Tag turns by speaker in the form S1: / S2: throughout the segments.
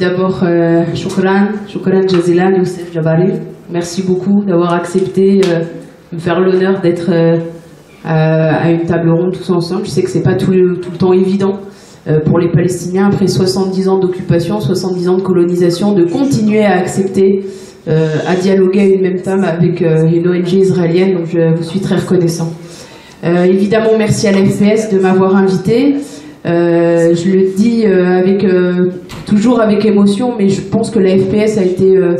S1: D'abord, euh, Shukran, Shukran Jazilan, Youssef Jabari. Merci beaucoup d'avoir accepté euh, de me faire l'honneur d'être euh, à une table ronde tous ensemble. Je sais que c'est pas tout le, tout le temps évident euh, pour les Palestiniens, après 70 ans d'occupation, 70 ans de colonisation, de continuer à accepter, euh, à dialoguer à une même table avec euh, une ONG israélienne. Donc je vous suis très reconnaissant. Euh, évidemment, merci à l'FPS de m'avoir invité. Euh, je le dis euh, avec euh, toujours avec émotion, mais je pense que la FPS a été, euh,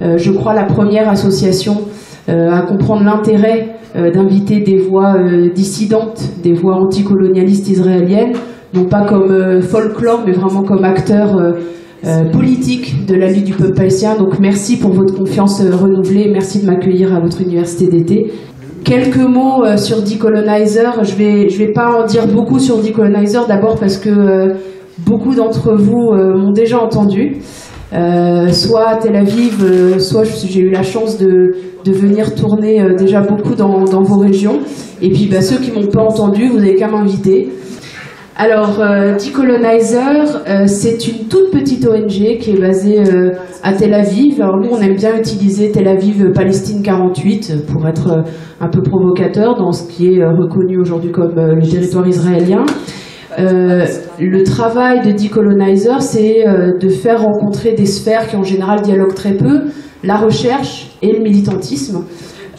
S1: euh, je crois, la première association euh, à comprendre l'intérêt d'inviter des voix dissidentes, des voix anticolonialistes israéliennes, non pas comme folklore, mais vraiment comme acteurs politiques de la lutte du peuple palestinien. Donc merci pour votre confiance renouvelée, merci de m'accueillir à votre université d'été. Quelques mots sur Decolonizer. Je vais, je vais pas en dire beaucoup sur Decolonizer, d'abord parce que beaucoup d'entre vous euh, m'ont déjà entendu. Euh, soit à Tel Aviv, euh, soit j'ai eu la chance de, de venir tourner déjà beaucoup dans, dans vos régions. Et puis bah, ceux qui m'ont pas entendu, vous n'avez qu'à m'inviter. Alors, euh, Decolonizer, c'est une toute petite ONG qui est basée à Tel Aviv. Alors nous, on aime bien utiliser Tel Aviv Palestine 48 euh, pour être un peu provocateur dans ce qui est reconnu aujourd'hui comme le territoire israélien. Euh, le travail de Decolonizer, c'est euh, de faire rencontrer des sphères qui en général dialoguent très peu, la recherche et le militantisme.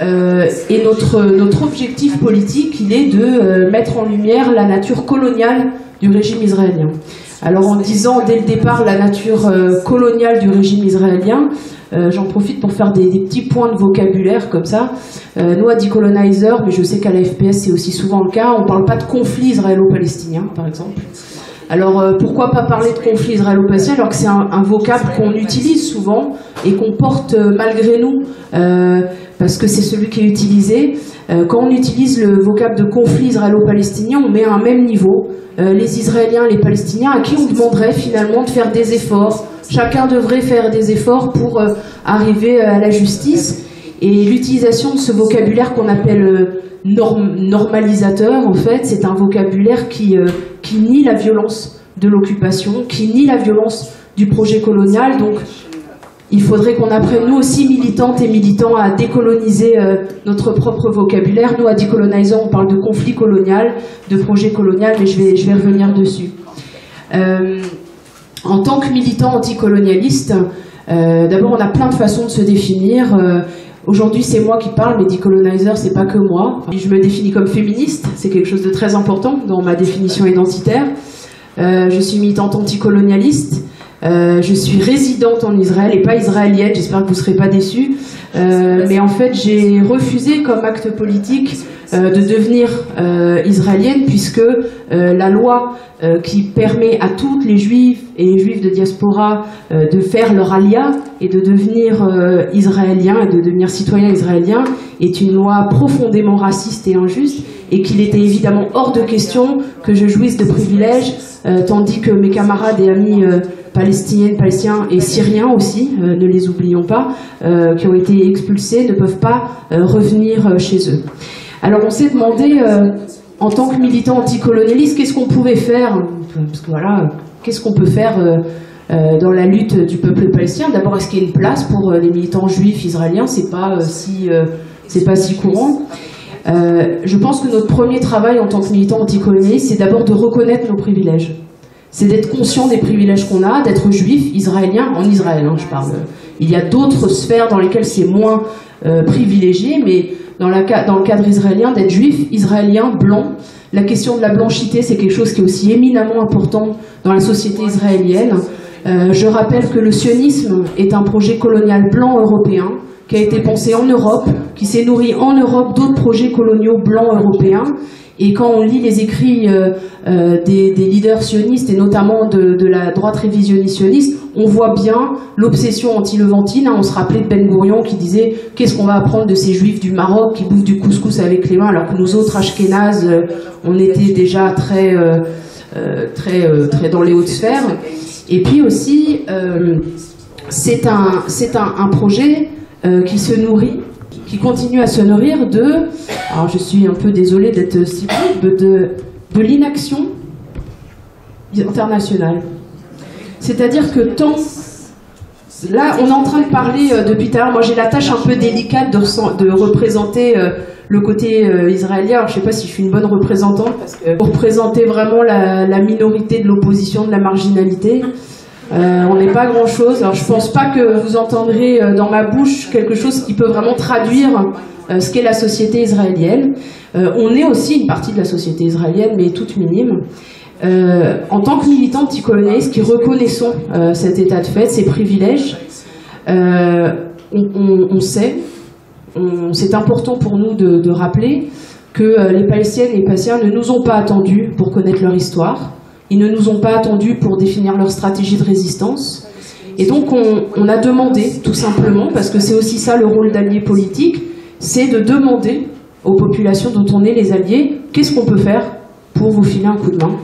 S1: Euh, et notre, notre objectif politique, il est de mettre en lumière la nature coloniale du régime israélien. Alors en disant dès le départ la nature coloniale du régime israélien, euh, j'en profite pour faire des, petits points de vocabulaire comme ça. Euh, nous à Decolonizer, mais je sais qu'à la FPS c'est aussi souvent le cas, on parle pas de conflit israélo-palestinien par exemple. Alors euh, pourquoi pas parler de conflit israélo-palestinien alors que c'est un, vocable qu'on utilise souvent et qu'on porte euh, malgré nous euh, parce que c'est celui qui est utilisé. Quand on utilise le vocable de conflit israélo-palestinien, on met à un même niveau les Israéliens les Palestiniens à qui on demanderait finalement de faire des efforts. Chacun devrait faire des efforts pour euh, arriver à la justice. Et l'utilisation de ce vocabulaire qu'on appelle euh, norm- normalisateur, en fait, c'est un vocabulaire qui, euh, qui nie la violence de l'occupation, qui nie la violence du projet colonial. Donc, il faudrait qu'on apprenne, nous aussi, militantes et militants, à décoloniser euh, notre propre vocabulaire. Nous, à Decolonizer, on parle de conflit colonial, de projet colonial, mais je vais, je vais revenir dessus. Euh, en tant que militant anticolonialiste, euh, d'abord, on a plein de façons de se définir. Euh, Aujourd'hui, c'est moi qui parle, mais Decolonizer, c'est pas que moi. Je me définis comme féministe, c'est quelque chose de très important dans ma définition identitaire. Euh, je suis militante anticolonialiste. Euh, je suis résidente en Israël et pas israélienne. J'espère que vous ne serez pas déçus. Euh, mais en fait, j'ai refusé comme acte politique euh, de devenir euh, israélienne puisque euh, la loi euh, qui permet à toutes les juifs et les juifs de diaspora de faire leur alia et de devenir israéliens et de devenir citoyens israéliens est une loi profondément raciste et injuste et qu'il était évidemment hors de question que je jouisse de privilèges tandis que mes camarades et amis palestiniennes, palestiniens et syriens aussi, euh, ne les oublions pas, euh, qui ont été expulsés, ne peuvent pas euh, revenir chez eux. Alors on s'est demandé, en tant que militant anticolonialiste, qu'est-ce qu'on pouvait faire Parce que voilà, qu'est-ce qu'on peut faire dans la lutte du peuple palestinien? D'abord, est-ce qu'il y a une place pour les militants juifs israéliens? C'est pas si c'est pas si courant. Je pense que notre premier travail en tant que militant anticolonialiste, c'est d'abord de reconnaître nos privilèges. C'est d'être conscient des privilèges qu'on a, d'être juif, israélien, en Israël, hein, je parle. Il y a d'autres sphères dans lesquelles c'est moins euh, privilégié, mais dans, le cadre israélien, d'être juif, israélien, blanc. La question de la blanchité, c'est quelque chose qui est aussi éminemment important dans la société israélienne. Euh, je rappelle que le sionisme est un projet colonial blanc européen qui a été pensé en Europe, qui s'est nourri en Europe d'autres projets coloniaux blancs européens. Et quand on lit les écrits euh, euh, des, leaders sionistes, et notamment de, la droite révisionniste sioniste, on voit bien l'obsession anti-levantine. hein. on se rappelait de Ben Gourion qui disait qu'est-ce qu'on va apprendre de ces juifs du Maroc qui bouffent du couscous avec les mains, alors que nous autres, Ashkénazes, euh, on était déjà très, très, très dans les hautes sphères. Et puis aussi, c'est un, un, un projet qui se nourrit, qui continue à se nourrir de, alors je suis un peu désolée d'être si brute, de, l'inaction internationale. C'est-à-dire que tant là, on est en train de parler euh, depuis tout. Moi, j'ai la tâche un peu délicate de, de représenter euh, le côté euh, israélien. Alors, je sais pas si je suis une bonne représentante parce que pour représenter vraiment la minorité de l'opposition, de la marginalité, on n'est pas grand chose. Alors, je pense pas que vous entendrez dans ma bouche quelque chose qui peut vraiment traduire ce qu'est la société israélienne. on est aussi une partie de la société israélienne, mais toute minime. Euh, en tant que militants anticolonialistes qui reconnaissons euh, cet état de fait, ces privilèges, euh, on, sait, c'est important pour nous de, rappeler que les Palestiniennes et les Palestiniens ne nous ont pas attendus pour connaître leur histoire, ils ne nous ont pas attendus pour définir leur stratégie de résistance. Et donc on, a demandé, tout simplement, parce que c'est aussi ça le rôle d'allié politique, c'est de demander aux populations dont on est les alliés, qu'est-ce qu'on peut faire pour vous filer un coup de main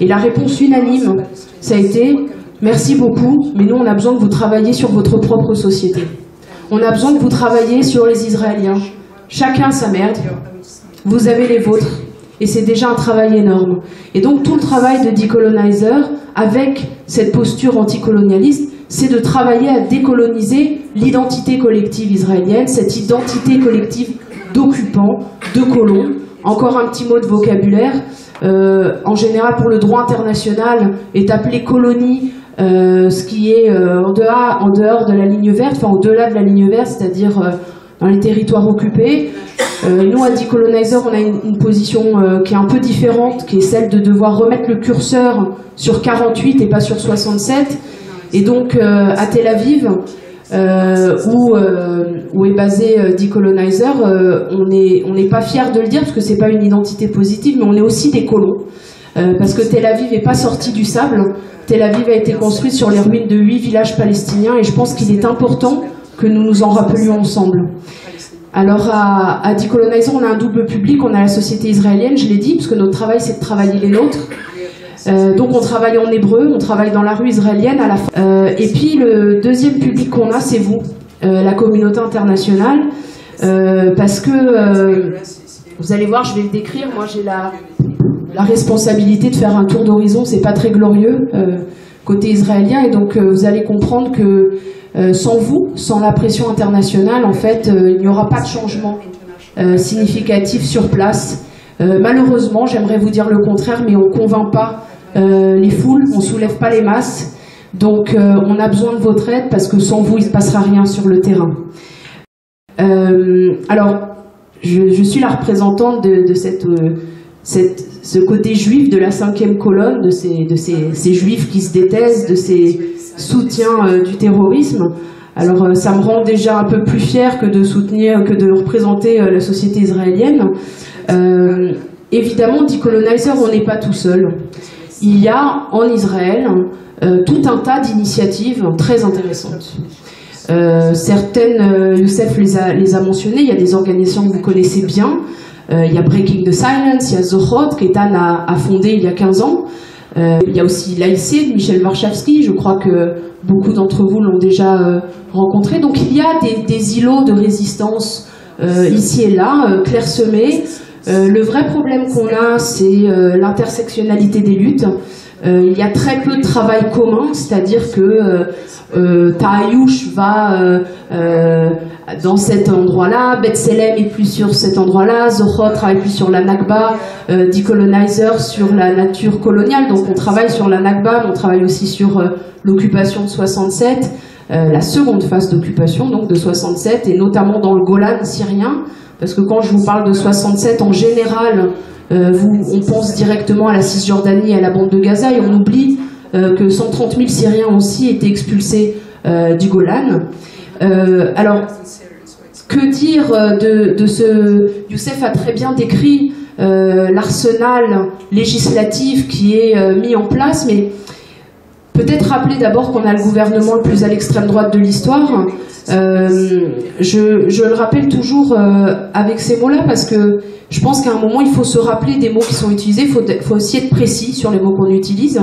S1: et la réponse unanime, ça a été merci beaucoup, mais nous on a besoin que vous travailliez sur votre propre société. On a besoin que vous travailliez sur les Israéliens. Chacun sa merde. Vous avez les vôtres. Et c'est déjà un travail énorme. Et donc tout le travail de decolonizer, avec cette posture anticolonialiste, c'est de travailler à décoloniser l'identité collective israélienne, cette identité collective d'occupants, de colons. Encore un petit mot de vocabulaire. Euh, en général pour le droit international, est appelé colonie, euh, ce qui est euh, en, dehors, en, dehors, de la ligne verte, enfin au-delà de la ligne verte, c'est-à-dire dans les territoires occupés. nous, à Decolonizer, on a une, position qui est un peu différente, qui est celle de devoir remettre le curseur sur 48 et pas sur 67. Et donc, à Tel Aviv, euh, où, euh, est basé euh, Decolonizer, on n'est on n'est pas fier de le dire parce que c'est pas une identité positive, mais on est aussi des colons. parce que Tel Aviv n'est pas sorti du sable. Tel Aviv a été construit sur les ruines de huit villages palestiniens et je pense qu'il est important que nous nous en rappelions ensemble. Alors à, à Decolonizer, on a un double public, on a la société israélienne, je l'ai dit, parce que notre travail c'est de travailler les nôtres. Euh, donc on travaille en hébreu, on travaille dans la rue israélienne à la fin. Euh, et puis le deuxième public qu'on a, c'est vous, euh, la communauté internationale, parce que vous allez voir, je vais le décrire. Moi, j'ai la, la responsabilité de faire un tour d'horizon. C'est pas très glorieux côté israélien, et donc vous allez comprendre que sans vous, sans la pression internationale, en fait, il n'y aura pas de changement significatif sur place. malheureusement, j'aimerais vous dire le contraire, mais on ne convainc pas euh, les foules, on soulève pas les masses. Donc euh, on a besoin de votre aide parce que sans vous, il ne se passera rien sur le terrain. Euh, alors, je, suis la représentante de, ce côté juif de la cinquième colonne, de ces, juifs qui se détestent, de ces soutiens du terrorisme. Alors ça me rend déjà un peu plus fière que de soutenir, que de représenter la société israélienne. évidemment, Decolonizer, on n'est pas tout seul il y a en Israël euh, tout un tas d'initiatives très intéressantes. Euh, certaines, euh, Youssef les a, les a mentionnées, il y a des organisations que vous connaissez bien. il y a Breaking the Silence, il y a Zohot, qu'Etan a, a, fondé il y a 15 ans. Il y a aussi l'AIC de Michel Warszawski, je crois que beaucoup d'entre vous l'ont déjà rencontré. Donc il y a des, îlots de résistance ici et là, clairsemés, euh, le vrai problème qu'on a, c'est euh, l'intersectionnalité des luttes. Euh, il y a très peu de travail commun, c'est-à-dire que euh, Taayouch va dans cet endroit-là, Betselem est plus sur cet endroit-là, Zohot travaille plus sur la Nakba, Decolonizer sur la nature coloniale, donc on travaille sur la Nakba, mais on travaille aussi sur l'occupation de 67, la seconde phase d'occupation donc de 67, et notamment dans le Golan syrien, parce que quand je vous parle de 67, en général, euh, on pense directement à la Cisjordanie et à la bande de Gaza, et on oublie euh, que 130 000 Syriens aussi étaient expulsés euh, du Golan. alors, que dire de, de, ce... Youssef a très bien décrit l'arsenal législatif qui est mis en place, mais peut-être rappeler d'abord qu'on a le gouvernement le plus à l'extrême droite de l'histoire, je, le rappelle toujours avec ces mots-là parce que je pense qu'à un moment, il faut se rappeler des mots qui sont utilisés, il faut, aussi être précis sur les mots qu'on utilise.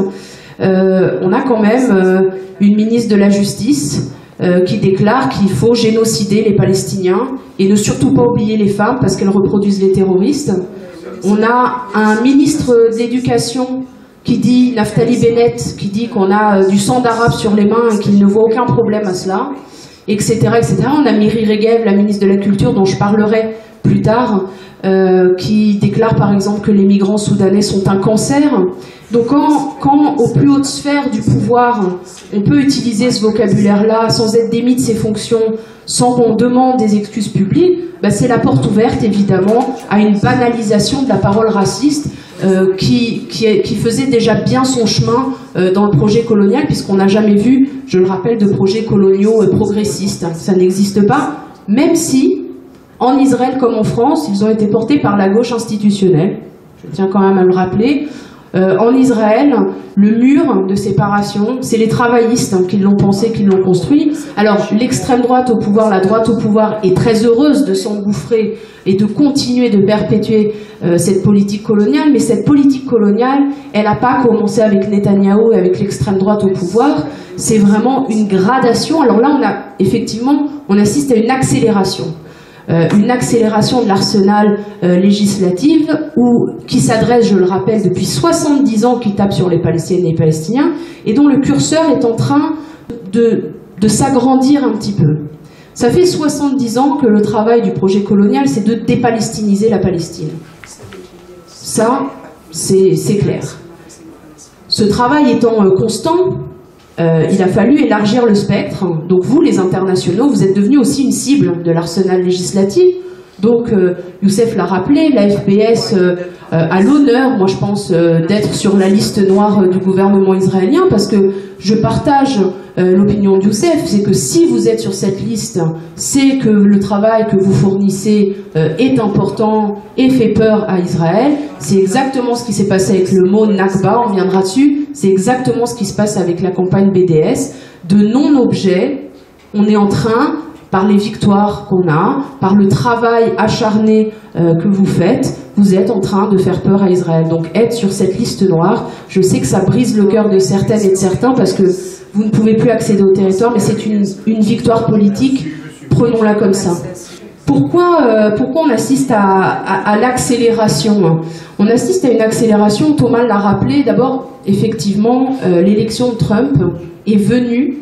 S1: Euh, on a quand même euh, une ministre de la Justice euh, qui déclare qu'il faut génocider les Palestiniens et ne surtout pas oublier les femmes parce qu'elles reproduisent les terroristes. On a un ministre d'éducation qui dit Naftali Bennett, qui dit qu'on a du sang d'arabe sur les mains et qu'il ne voit aucun problème à cela, etc., etc. On a Miri Regev, la ministre de la Culture, dont je parlerai plus tard, euh, qui déclare par exemple que les migrants soudanais sont un cancer. Donc quand, quand aux plus hautes sphères du pouvoir, on peut utiliser ce vocabulaire-là sans être démis de ses fonctions, sans qu'on demande des excuses publiques, bah, c'est la porte ouverte évidemment à une banalisation de la parole raciste euh, qui, faisait déjà bien son chemin euh, dans le projet colonial, puisqu'on n'a jamais vu, je le rappelle, de projets coloniaux euh, progressistes. Ça n'existe pas, même si, en Israël comme en France, ils ont été portés par la gauche institutionnelle. Je tiens quand même à le rappeler. Euh, en Israël, le mur de séparation, c'est les travaillistes qui l'ont pensé, qui l'ont construit. Alors l'extrême droite au pouvoir, la droite au pouvoir est très heureuse de s'engouffrer et de continuer de perpétuer euh, cette politique coloniale, mais cette politique coloniale, elle n'a pas commencé avec Netanyahou et avec l'extrême droite au pouvoir. C'est vraiment une gradation. Alors là, on a effectivement, on assiste à une accélération. Euh, une accélération de l'arsenal euh, législatif ou qui s'adresse, je le rappelle, depuis 70 ans, qui tape sur les Palestiniens et les Palestiniens, et dont le curseur est en train de, de s'agrandir un petit peu. Ça fait 70 ans que le travail du projet colonial, c'est de dépalestiniser la Palestine. Ça, c'est clair. Ce travail étant euh, constant, euh, il a fallu élargir le spectre. Donc vous, les internationaux, vous êtes devenus aussi une cible de l'arsenal législatif. Donc euh, Youssef l'a rappelé, la FPS euh, a l'honneur, moi je pense, d'être sur la liste noire du gouvernement israélien parce que je partage euh, l'opinion d'Youssef, c'est que si vous êtes sur cette liste, c'est que le travail que vous fournissez euh, est important et fait peur à Israël. C'est exactement ce qui s'est passé avec le mot Nakba, on viendra dessus. C'est exactement ce qui se passe avec la campagne BDS. De non-objets, on est en train, par les victoires qu'on a, par le travail acharné euh, que vous faites, vous êtes en train de faire peur à Israël. Donc être sur cette liste noire, je sais que ça brise le cœur de certaines et de certains parce que vous ne pouvez plus accéder au territoire, mais c'est une, victoire politique, prenons-la comme ça. Pourquoi, euh, on assiste à, l'accélération On assiste à une accélération, Thomas l'a rappelé, d'abord, effectivement, euh, l'élection de Trump est venue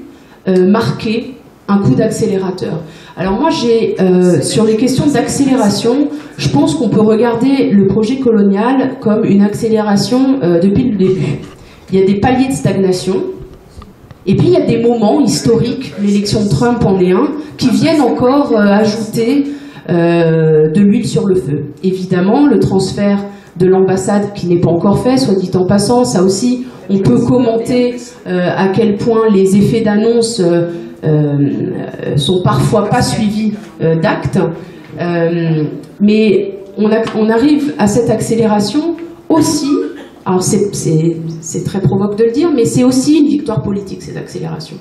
S1: euh, marquer un coup d'accélérateur. Alors moi, j'ai sur les questions d'accélération, je pense qu'on peut regarder le projet colonial comme une accélération depuis le début. Il y a des paliers de stagnation, et puis il y a des moments historiques, l'élection de Trump en est un, qui viennent encore euh, ajouter euh, de l'huile sur le feu. Évidemment, le transfert de l'ambassade qui n'est pas encore fait, soit dit en passant, ça aussi, on peut commenter euh, à quel point les effets d'annonce sont parfois pas suivis d'actes. mais on, on arrive à cette accélération aussi alors c'est très provoque de le dire, mais c'est aussi une victoire politique, ces accélérations.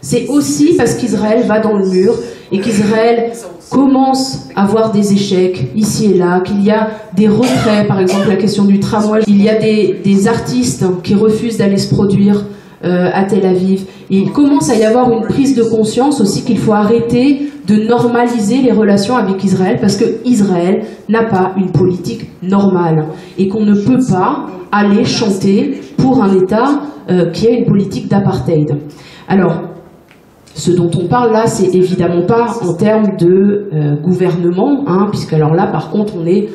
S1: C'est aussi parce qu'Israël va dans le mur et qu'Israël commence à avoir des échecs ici et là, qu'il y a des retraits, par exemple la question du tramway, il y a des, artistes qui refusent d'aller se produire euh, à Tel Aviv. il commence à y avoir une prise de conscience aussi qu'il faut arrêter de normaliser les relations avec Israël parce que Israël n'a pas une politique normale et qu'on ne peut pas aller chanter pour un État euh, qui a une politique d'apartheid. Alors, ce dont on parle là, c'est évidemment pas en termes de euh, gouvernement, hein, puisque alors là, par contre, on est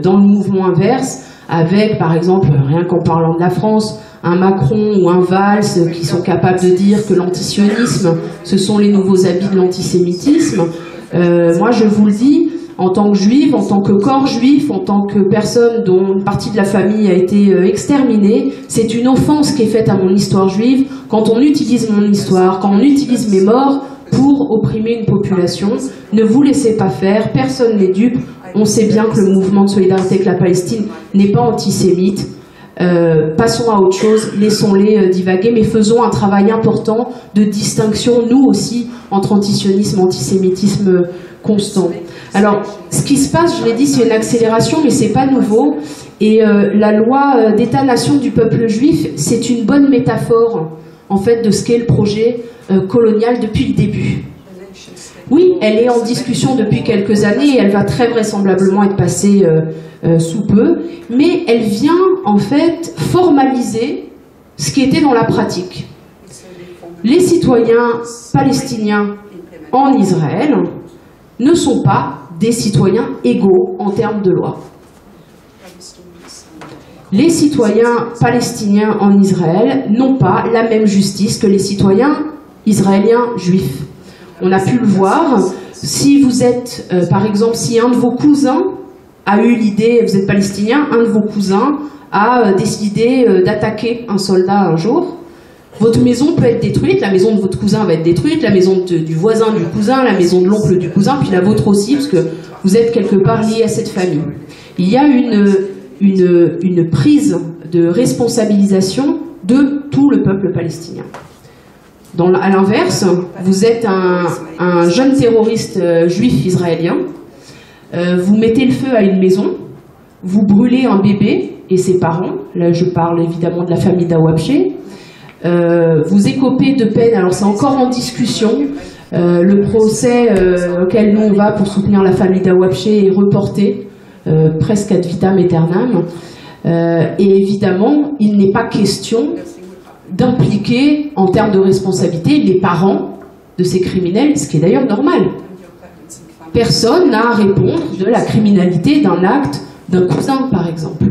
S1: dans le mouvement inverse, avec, par exemple, rien qu'en parlant de la France, un Macron ou un Valls qui sont capables de dire que l'antisionisme, ce sont les nouveaux habits de l'antisémitisme. moi, je vous le dis, en tant que juive, en tant que corps juif, en tant que personne dont une partie de la famille a été euh, exterminée, c'est une offense qui est faite à mon histoire juive quand on utilise mon histoire, quand on utilise mes morts pour opprimer une population. Ne vous laissez pas faire, personne n'est dupe. On sait bien que le mouvement de solidarité avec la Palestine n'est pas antisémite. Euh, passons à autre chose, laissons-les euh, divaguer, mais faisons un travail important de distinction, nous aussi, entre antisionisme et antisémitisme constant. Alors, ce qui se passe, je l'ai dit, c'est une accélération, mais c'est pas nouveau. Et euh, la loi euh, d'État-nation du peuple juif, c'est une bonne métaphore, en fait, de ce qu'est le projet euh, colonial depuis le début. Oui, elle est en discussion depuis quelques années et elle va très vraisemblablement être passée euh, euh, sous peu, mais elle vient en fait formaliser ce qui était dans la pratique. Les citoyens palestiniens en Israël ne sont pas des citoyens égaux en termes de loi. Les citoyens palestiniens en Israël n'ont pas la même justice que les citoyens israéliens juifs. On a pu le voir. Si vous êtes, euh, par exemple, si un de vos cousins a eu l'idée, vous êtes palestinien, un de vos cousins a euh, décidé euh, d'attaquer un soldat un jour, votre maison peut être détruite, la maison de votre cousin va être détruite, la maison du voisin du cousin, la maison de l'oncle du cousin, puis la vôtre aussi, parce que vous êtes quelque part lié à cette famille. Il y a une, prise de responsabilisation de tout le peuple palestinien. Dans, à l'inverse, vous êtes un, un jeune terroriste euh, juif israélien, euh, vous mettez le feu à une maison, vous brûlez un bébé et ses parents, là je parle évidemment de la famille d'Awabché, euh, vous écopez de peine, alors c'est encore en discussion, euh, le procès euh, auquel nous on va pour soutenir la famille d'Awabché est reporté euh, presque ad vitam aeternam. Et évidemment, il n'est pas question d'impliquer en termes de responsabilité les parents de ces criminels, ce qui est d'ailleurs normal. Personne n'a à répondre de la criminalité d'un acte d'un cousin, par exemple.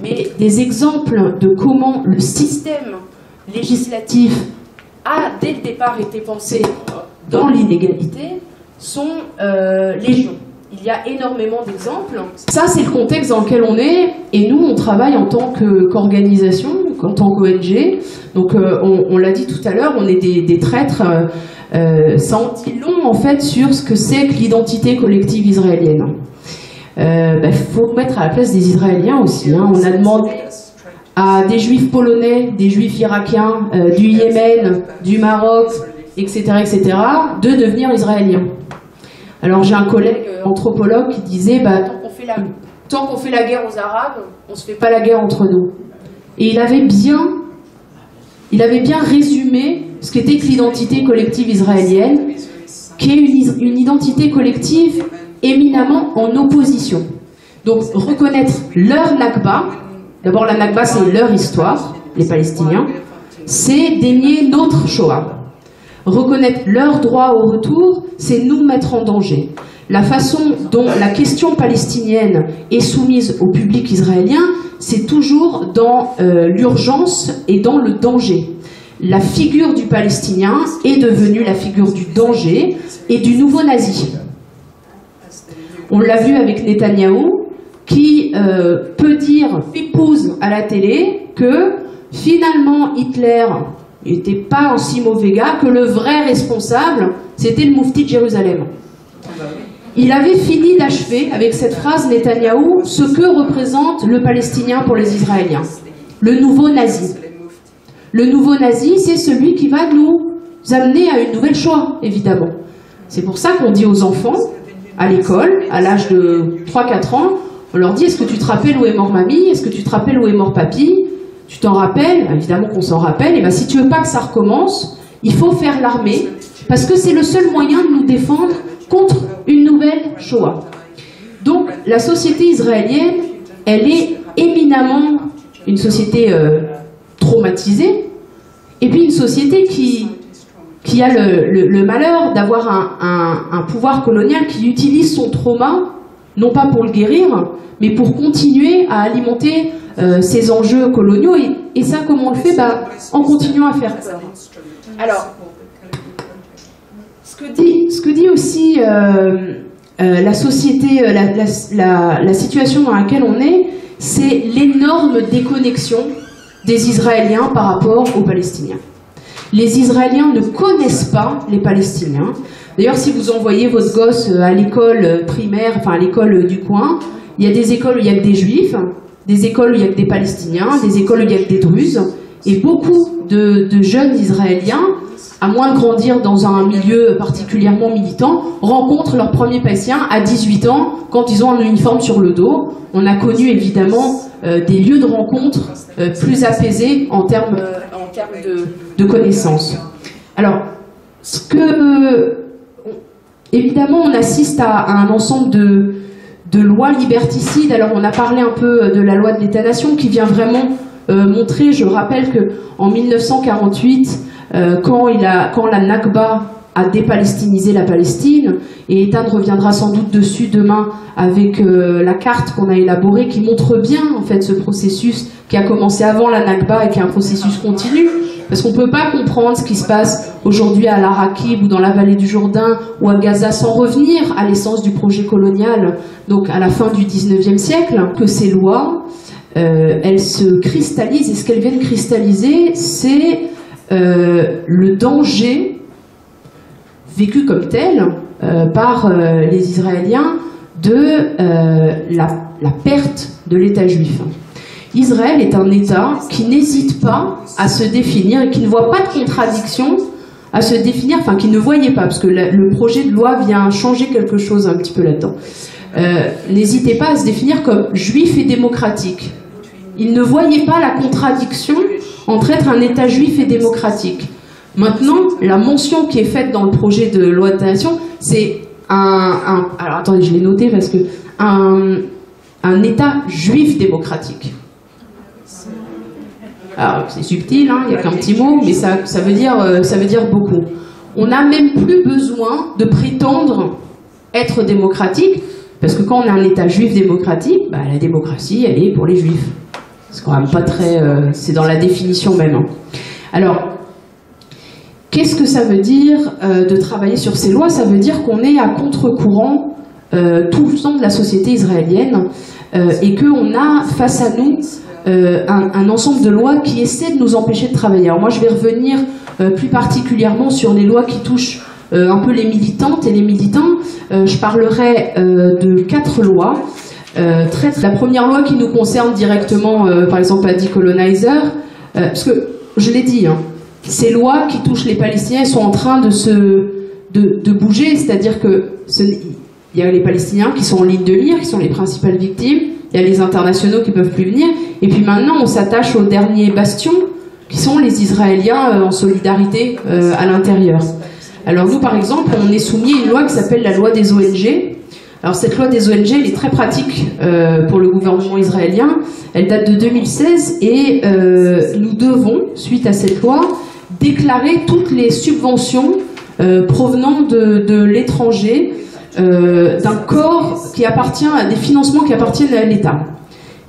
S1: Mais des exemples de comment le système législatif a, dès le départ, été pensé dans l'inégalité sont euh, légion. Il y a énormément d'exemples. Ça, c'est le contexte dans lequel on est. Et nous, on travaille en tant qu'organisation, en tant qu'ONG. Donc, euh, on, l'a dit tout à l'heure, on est des, traîtres. euh, euh, ça en long, en fait, sur ce que c'est que l'identité collective israélienne. Il faut mettre à la place des Israéliens aussi. hein. On a demandé à des juifs polonais, des juifs irakiens, euh, du Yémen, du Maroc, etc., etc., de devenir israéliens. Alors j'ai un collègue euh, anthropologue qui disait bah, tant qu'on fait, la, fait guerre aux Arabes, on se fait pas la guerre entre nous. Et il avait bien, il avait bien résumé ce qu'était l'identité collective israélienne, qui est une, une identité collective éminemment en opposition. Donc reconnaître leur Nakba, d'abord la Nakba c'est leur histoire, les Palestiniens, c'est dénier notre Shoah. Reconnaître leur droit au retour, c'est nous mettre en danger. La façon dont la question palestinienne est soumise au public israélien, c'est toujours dans euh, l'urgence et dans le danger. La figure du Palestinien est devenue la figure du danger et du nouveau nazi. On l'a vu avec Netanyahou, qui euh, peut dire, épouse à la télé, que finalement Hitler n'était pas un si mauvais gars, que le vrai responsable, c'était le moufti de Jérusalem. Il avait fini d'achever avec cette phrase Netanyahou ce que représente le Palestinien pour les Israéliens, le nouveau nazi. Le nouveau nazi, c'est celui qui va nous amener à une nouvelle choix, évidemment. C'est pour ça qu'on dit aux enfants, à l'école, à l'âge de 3-4 ans, on leur dit est-ce que tu te rappelles où est mort mamie? Est-ce que tu te rappelles où est mort papy? Tu t'en rappelles Évidemment qu'on s'en rappelle. Et bien si tu veux pas que ça recommence, il faut faire l'armée, parce que c'est le seul moyen de nous défendre contre une nouvelle Shoah. Donc la société israélienne, elle est éminemment une société euh, traumatisée, et puis une société qui, a le, malheur d'avoir un pouvoir colonial qui utilise son trauma, non pas pour le guérir, mais pour continuer à alimenter euh, ses enjeux coloniaux. Et, ça, comment on le fait? Bah, En continuant à faire peur. Alors, ce que dit, aussi euh, euh, la société, la situation dans laquelle on est, c'est l'énorme déconnexion des Israéliens par rapport aux Palestiniens. Les Israéliens ne connaissent pas les Palestiniens. D'ailleurs, si vous envoyez votre gosse euh, à l'école euh, primaire, enfin à l'école euh, du coin, il y a des écoles où il y a que des juifs, des écoles où il y a que des Palestiniens, des écoles où il y a que des Druzes, et beaucoup de, jeunes Israéliens, à moins de grandir dans un milieu particulièrement militant, rencontrent leur premier patient à 18 ans quand ils ont un uniforme sur le dos. On a connu évidemment des lieux de rencontre plus apaisés en termes en termes de, de connaissances. Alors, ce que évidemment, on assiste à, un ensemble de, lois liberticides. Alors, on a parlé un peu de la loi de l'État-nation qui vient vraiment montrer, je rappelle que en 1948, quand, il a, quand la Nakba a dépalestinisé la Palestine. Et Ethan reviendra sans doute dessus demain avec euh, la carte qu'on a élaborée qui montre bien en fait ce processus qui a commencé avant la Nakba et qui est un processus continu. Parce qu'on ne peut pas comprendre ce qui se passe aujourd'hui à l'Arakib ou dans la vallée du Jourdain ou à Gaza sans revenir à l'essence du projet colonial, donc à la fin du 19e siècle, que ces lois, euh, elles se cristallisent et ce qu'elles viennent cristalliser, c'est euh, le danger vécu comme tel euh, par les Israéliens de la, perte de l'État juif. Israël est un État qui n'hésite pas à se définir et qui ne voit pas de contradiction à se définir, enfin qui ne voyait pas, parce que le projet de loi vient changer quelque chose un petit peu là-dedans. N'hésitez pas à se définir comme juif et démocratique. Il ne voyait pas la contradiction entre être un État juif et démocratique. Maintenant, la mention qui est faite dans le projet de loi de nation, c'est un, Alors attendez, je l'ai noté parce que. Un État juif démocratique. Alors c'est subtil, hein, il n'y a qu'un petit mot, mais ça, ça, veut dire, euh, ça veut dire beaucoup. On n'a même plus besoin de prétendre être démocratique, parce que quand on a un État juif démocratique, bah, la démocratie, elle est pour les juifs. C'est quand même pas très. Euh, c'est dans la définition même. Hein. Alors, Qu'est-ce que ça veut dire euh, de travailler sur ces lois? Ça veut dire qu'on est à contre-courant tout le temps de la société israélienne euh, et qu'on a face à nous un, ensemble de lois qui essaient de nous empêcher de travailler. Alors moi, je vais revenir plus particulièrement sur les lois qui touchent un peu les militantes et les militants. je parlerai de quatre lois. La première loi qui nous concerne directement, par exemple à Decolonizer, parce que je l'ai dit, hein, ces lois qui touchent les Palestiniens sont en train de se de, bouger, c'est-à-dire que il y a les Palestiniens qui sont en ligne de mire, qui sont les principales victimes, il y a les internationaux qui peuvent plus venir, et puis maintenant on s'attache aux derniers bastions qui sont les Israéliens euh, en solidarité euh, à l'intérieur. Alors nous par exemple, on est soumis à une loi qui s'appelle la loi des ONG. Alors cette loi des ONG, elle est très pratique euh, pour le gouvernement israélien. Elle date de 2016 et nous devons, suite à cette loi, déclarer toutes les subventions provenant de, l'étranger euh, d'un corps qui appartient à des financements qui appartiennent à l'État.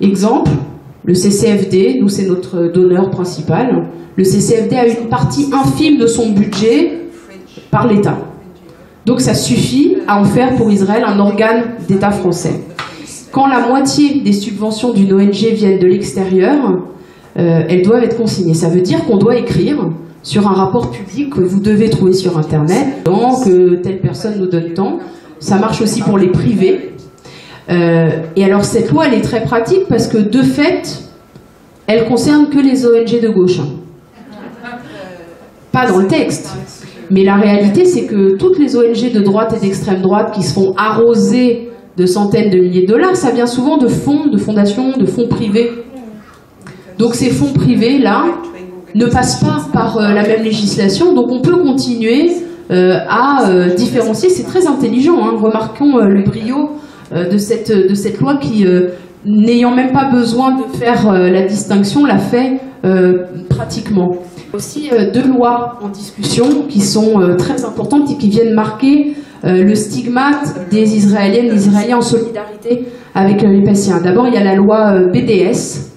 S1: Exemple, le CCFD, nous c'est notre donneur principal. Le CCFD a une partie infime de son budget par l'État. Donc ça suffit à en faire pour Israël un organe d'État français. Quand la moitié des subventions d'une ONG viennent de l'extérieur, euh, elles doivent être consignées. Ça veut dire qu'on doit écrire sur un rapport public que vous devez trouver sur Internet, que telle personne nous donne tant. Ça marche aussi pour les privés. Euh, et alors cette loi, elle est très pratique parce que de fait, elle concerne que les ONG de gauche. Pas dans le texte. Mais la réalité, c'est que toutes les ONG de droite et d'extrême droite qui se font arroser de centaines de milliers de dollars, ça vient souvent de fonds, de fondations, de fonds privés. Donc ces fonds privés, là, ne passe pas par euh, la même législation, donc on peut continuer à euh, différencier. C'est très intelligent, hein. remarquons le brio de, cette, de cette loi qui, n'ayant même pas besoin de faire la distinction, l'a fait pratiquement. Aussi deux lois en discussion qui sont très importantes et qui viennent marquer le stigmate des Israéliennes et des Israéliens en solidarité avec les Palestiniens. D'abord, il y a la loi BDS,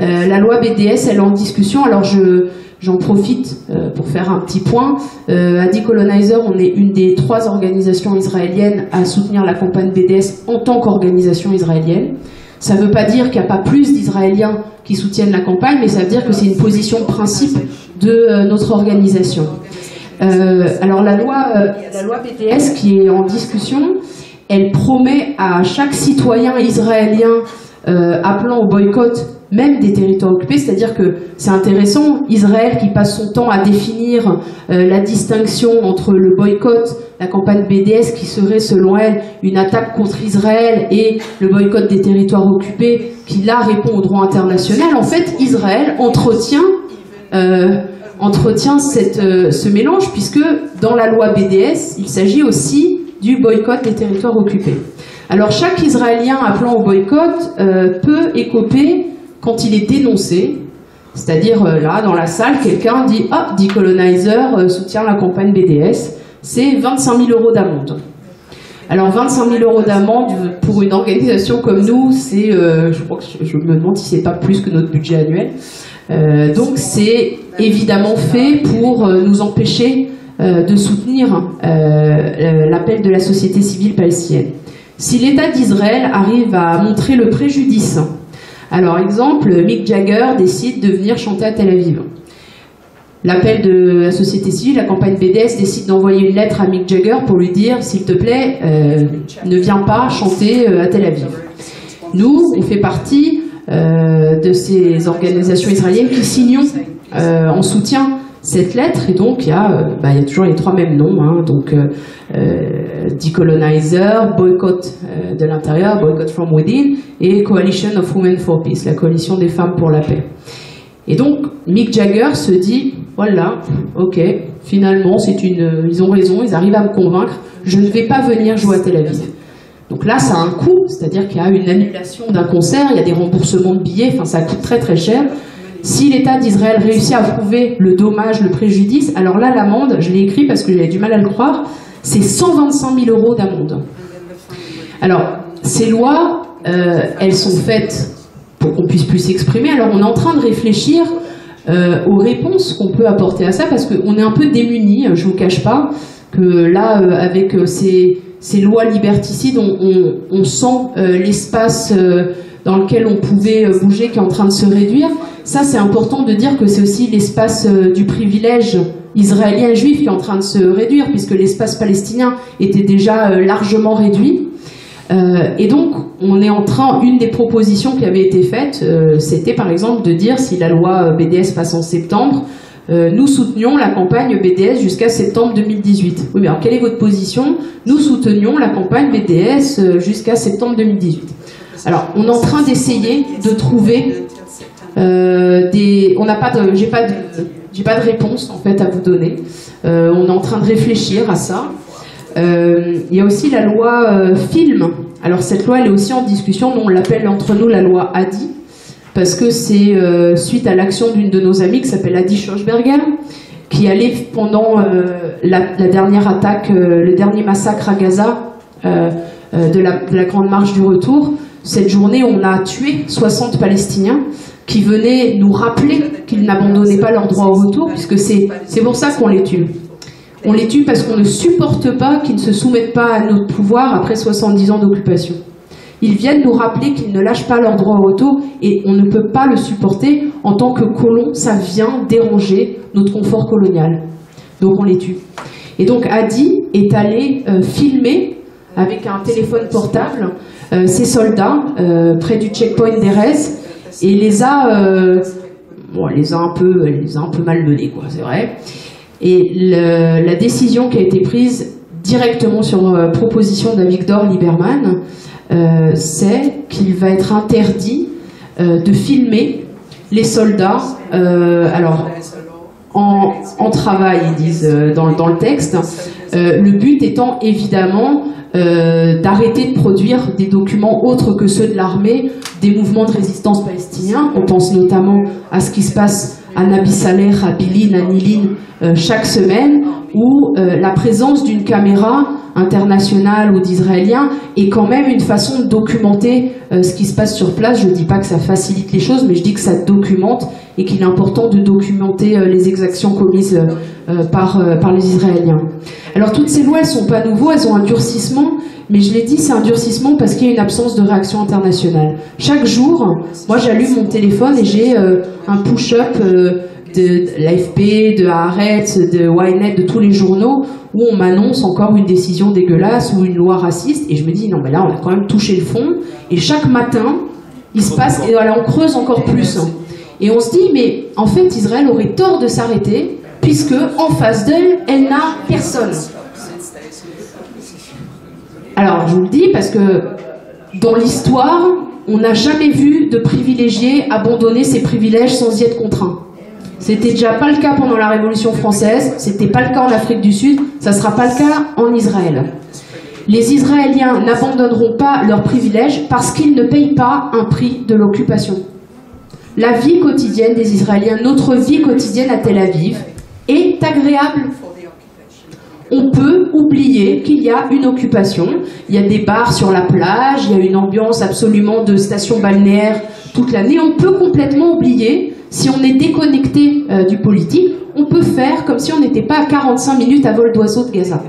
S1: euh, la loi BDS, elle est en discussion. Alors je, j'en profite euh, pour faire un petit point. Euh, à Decolonizer, on est une des trois organisations israéliennes à soutenir la campagne BDS en tant qu'organisation israélienne. Ça ne veut pas dire qu'il n'y a pas plus d'Israéliens qui soutiennent la campagne, mais ça veut dire que c'est une position de principe de notre organisation. alors la la loi BDS qui est en discussion, elle promet à chaque citoyen israélien appelant au boycott même des territoires occupés, c'est-à-dire que c'est intéressant, Israël qui passe son temps à définir euh, la distinction entre le boycott, la campagne BDS qui serait selon elle une attaque contre Israël et le boycott des territoires occupés qui là répond au droit international, en fait Israël entretient, euh, entretient euh, ce mélange puisque dans la loi BDS, il s'agit aussi du boycott des territoires occupés. Alors chaque Israélien appelant au boycott peut écoper quand il est dénoncé, c'est-à-dire euh, là dans la salle, quelqu'un dit Ah, Decolonizer euh, soutient la campagne BDS, c'est 25 000 euros d'amende. Alors 25 000 euros d'amende pour une organisation comme nous, c'est, je crois je, me demande si c'est pas plus que notre budget annuel. donc c'est évidemment fait pour nous empêcher de soutenir l'appel de la société civile palestinienne. Si l'État d'Israël arrive à montrer le préjudice, alors exemple, Mick Jagger décide de venir chanter à Tel Aviv. L'appel de la société civile, la campagne BDS, décide d'envoyer une lettre à Mick Jagger pour lui dire, s'il te plaît, euh, ne viens pas chanter euh, à Tel Aviv. Nous, on fait partie euh, de ces organisations israéliennes qui signons en soutien cette lettre, et donc il y, a, bah, il y a toujours les trois mêmes noms, hein, donc euh, Decolonizer, Boycott euh, de l'intérieur, Boycott from within, et Coalition of Women for Peace, la coalition des femmes pour la paix. Et donc Mick Jagger se dit, voilà, ok, finalement c'est une, ils ont raison, ils arrivent à me convaincre, je ne vais pas venir jouer à Tel Aviv. Donc là, ça a un coût, c'est-à-dire qu'il y a une annulation d'un concert, il y a des remboursements de billets, enfin ça coûte très très cher. Si l'État d'Israël réussit à prouver le dommage, le préjudice, alors là, l'amende, je l'ai écrit parce que j'avais du mal à le croire, c'est 125 000 euros d'amende. Alors, ces lois, euh, elles sont faites pour qu'on puisse plus s'exprimer. Alors, on est en train de réfléchir euh, aux réponses qu'on peut apporter à ça, parce qu'on est un peu démunis, je ne vous cache pas, que là, euh, avec ces, lois liberticides, on, sent l'espace dans lequel on pouvait bouger qui est en train de se réduire. Ça, c'est important de dire que c'est aussi l'espace du privilège israélien juif qui est en train de se réduire, puisque l'espace palestinien était déjà euh, largement réduit. Euh, et donc, on est en train, une des propositions qui avait été faite, euh, c'était par exemple de dire si la loi BDS passe en septembre, nous soutenions la campagne BDS jusqu'à septembre 2018. Oui, mais alors quelle est votre position? Nous soutenions la campagne BDS jusqu'à septembre 2018. Alors, on est en train d'essayer de trouver des. On n'a pas de. J'ai pas de réponse en fait à vous donner. Euh, on est en train de réfléchir à ça. Euh, il y a aussi la loi euh, film. Alors cette loi, elle est aussi en discussion. Nous, on l'appelle entre nous la loi Adi, parce que c'est suite à l'action d'une de nos amies qui s'appelle Adi Schochberger, qui allait pendant la, dernière attaque, le dernier massacre à Gaza de, la, Grande Marche du Retour. Cette journée, on a tué 60 Palestiniens qui venaient nous rappeler qu'ils n'abandonnaient pas leur droit au retour, puisque c'est pour ça qu'on les tue. On les tue parce qu'on ne supporte pas qu'ils ne se soumettent pas à notre pouvoir après 70 ans d'occupation. Ils viennent nous rappeler qu'ils ne lâchent pas leur droit au retour et on ne peut pas le supporter en tant que colon, ça vient déranger notre confort colonial. Donc on les tue. Et donc Adi est allé euh, filmer avec un téléphone portable euh, ces soldats euh, près du checkpoint d'Erez et les a, euh, bon, les a un peu, les a un peu malmenés, quoi, c'est vrai. Et la décision qui a été prise directement sur euh, proposition d'Avigdor Lieberman, euh, c'est qu'il va être interdit de filmer les soldats, alors en, en, travail, ils disent dans, dans le texte. le but étant évidemment d'arrêter de produire des documents autres que ceux de l'armée des mouvements de résistance palestiniens. On pense notamment à ce qui se passe à Nabi Saleh, à Bilin, à Nilin euh, chaque semaine, où euh, la présence d'une caméra internationale ou d'israéliens est quand même une façon de documenter euh, ce qui se passe sur place. Je ne dis pas que ça facilite les choses, mais je dis que ça documente et qu'il est important de documenter les exactions commises par, par les Israéliens. Alors toutes ces lois, elles sont pas nouveaux, elles ont un durcissement, mais je l'ai dit, c'est un durcissement parce qu'il y a une absence de réaction internationale. Chaque jour, moi j'allume mon téléphone et j'ai euh, un push-up euh, de, l'AFP, de Haaretz, de Ynet, de tous les journaux où on m'annonce encore une décision dégueulasse ou une loi raciste et je me dis non mais là on a quand même touché le fond et chaque matin il se passe et voilà on creuse encore plus et on se dit mais en fait Israël aurait tort de s'arrêter puisque en face d'elle elle n'a personne. Alors, je vous le dis parce que dans l'histoire, on n'a jamais vu de privilégié abandonner ses privilèges sans y être contraint. C'était déjà pas le cas pendant la Révolution française, c'était pas le cas en Afrique du Sud, ça sera pas le cas en Israël. Les Israéliens n'abandonneront pas leurs privilèges parce qu'ils ne payent pas un prix de l'occupation. La vie quotidienne des Israéliens, notre vie quotidienne à Tel Aviv, est agréable. On peut oublier qu'il y a une occupation. Il y a des bars sur la plage, il y a une ambiance absolument de station balnéaire toute l'année. On peut complètement oublier, si on est déconnecté euh, du politique, on peut faire comme si on n'était pas à 45 minutes à vol d'oiseau de Gaza.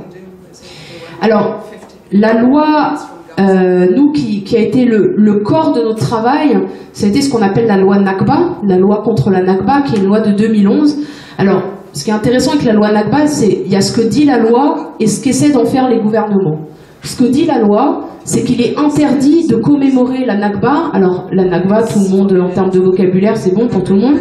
S1: Alors, la loi, euh, nous, qui, a été le, corps de notre travail, été ce qu'on appelle la loi Nakba, la loi contre la Nakba, qui est une loi de 2011. Alors, ce qui est intéressant avec la loi Nakba, c'est il y a ce que dit la loi et ce qu'essaient d'en faire les gouvernements. Ce que dit la loi, c'est qu'il est interdit de commémorer la Nakba. Alors, la Nakba, tout le monde, en termes de vocabulaire, c'est bon pour tout le monde.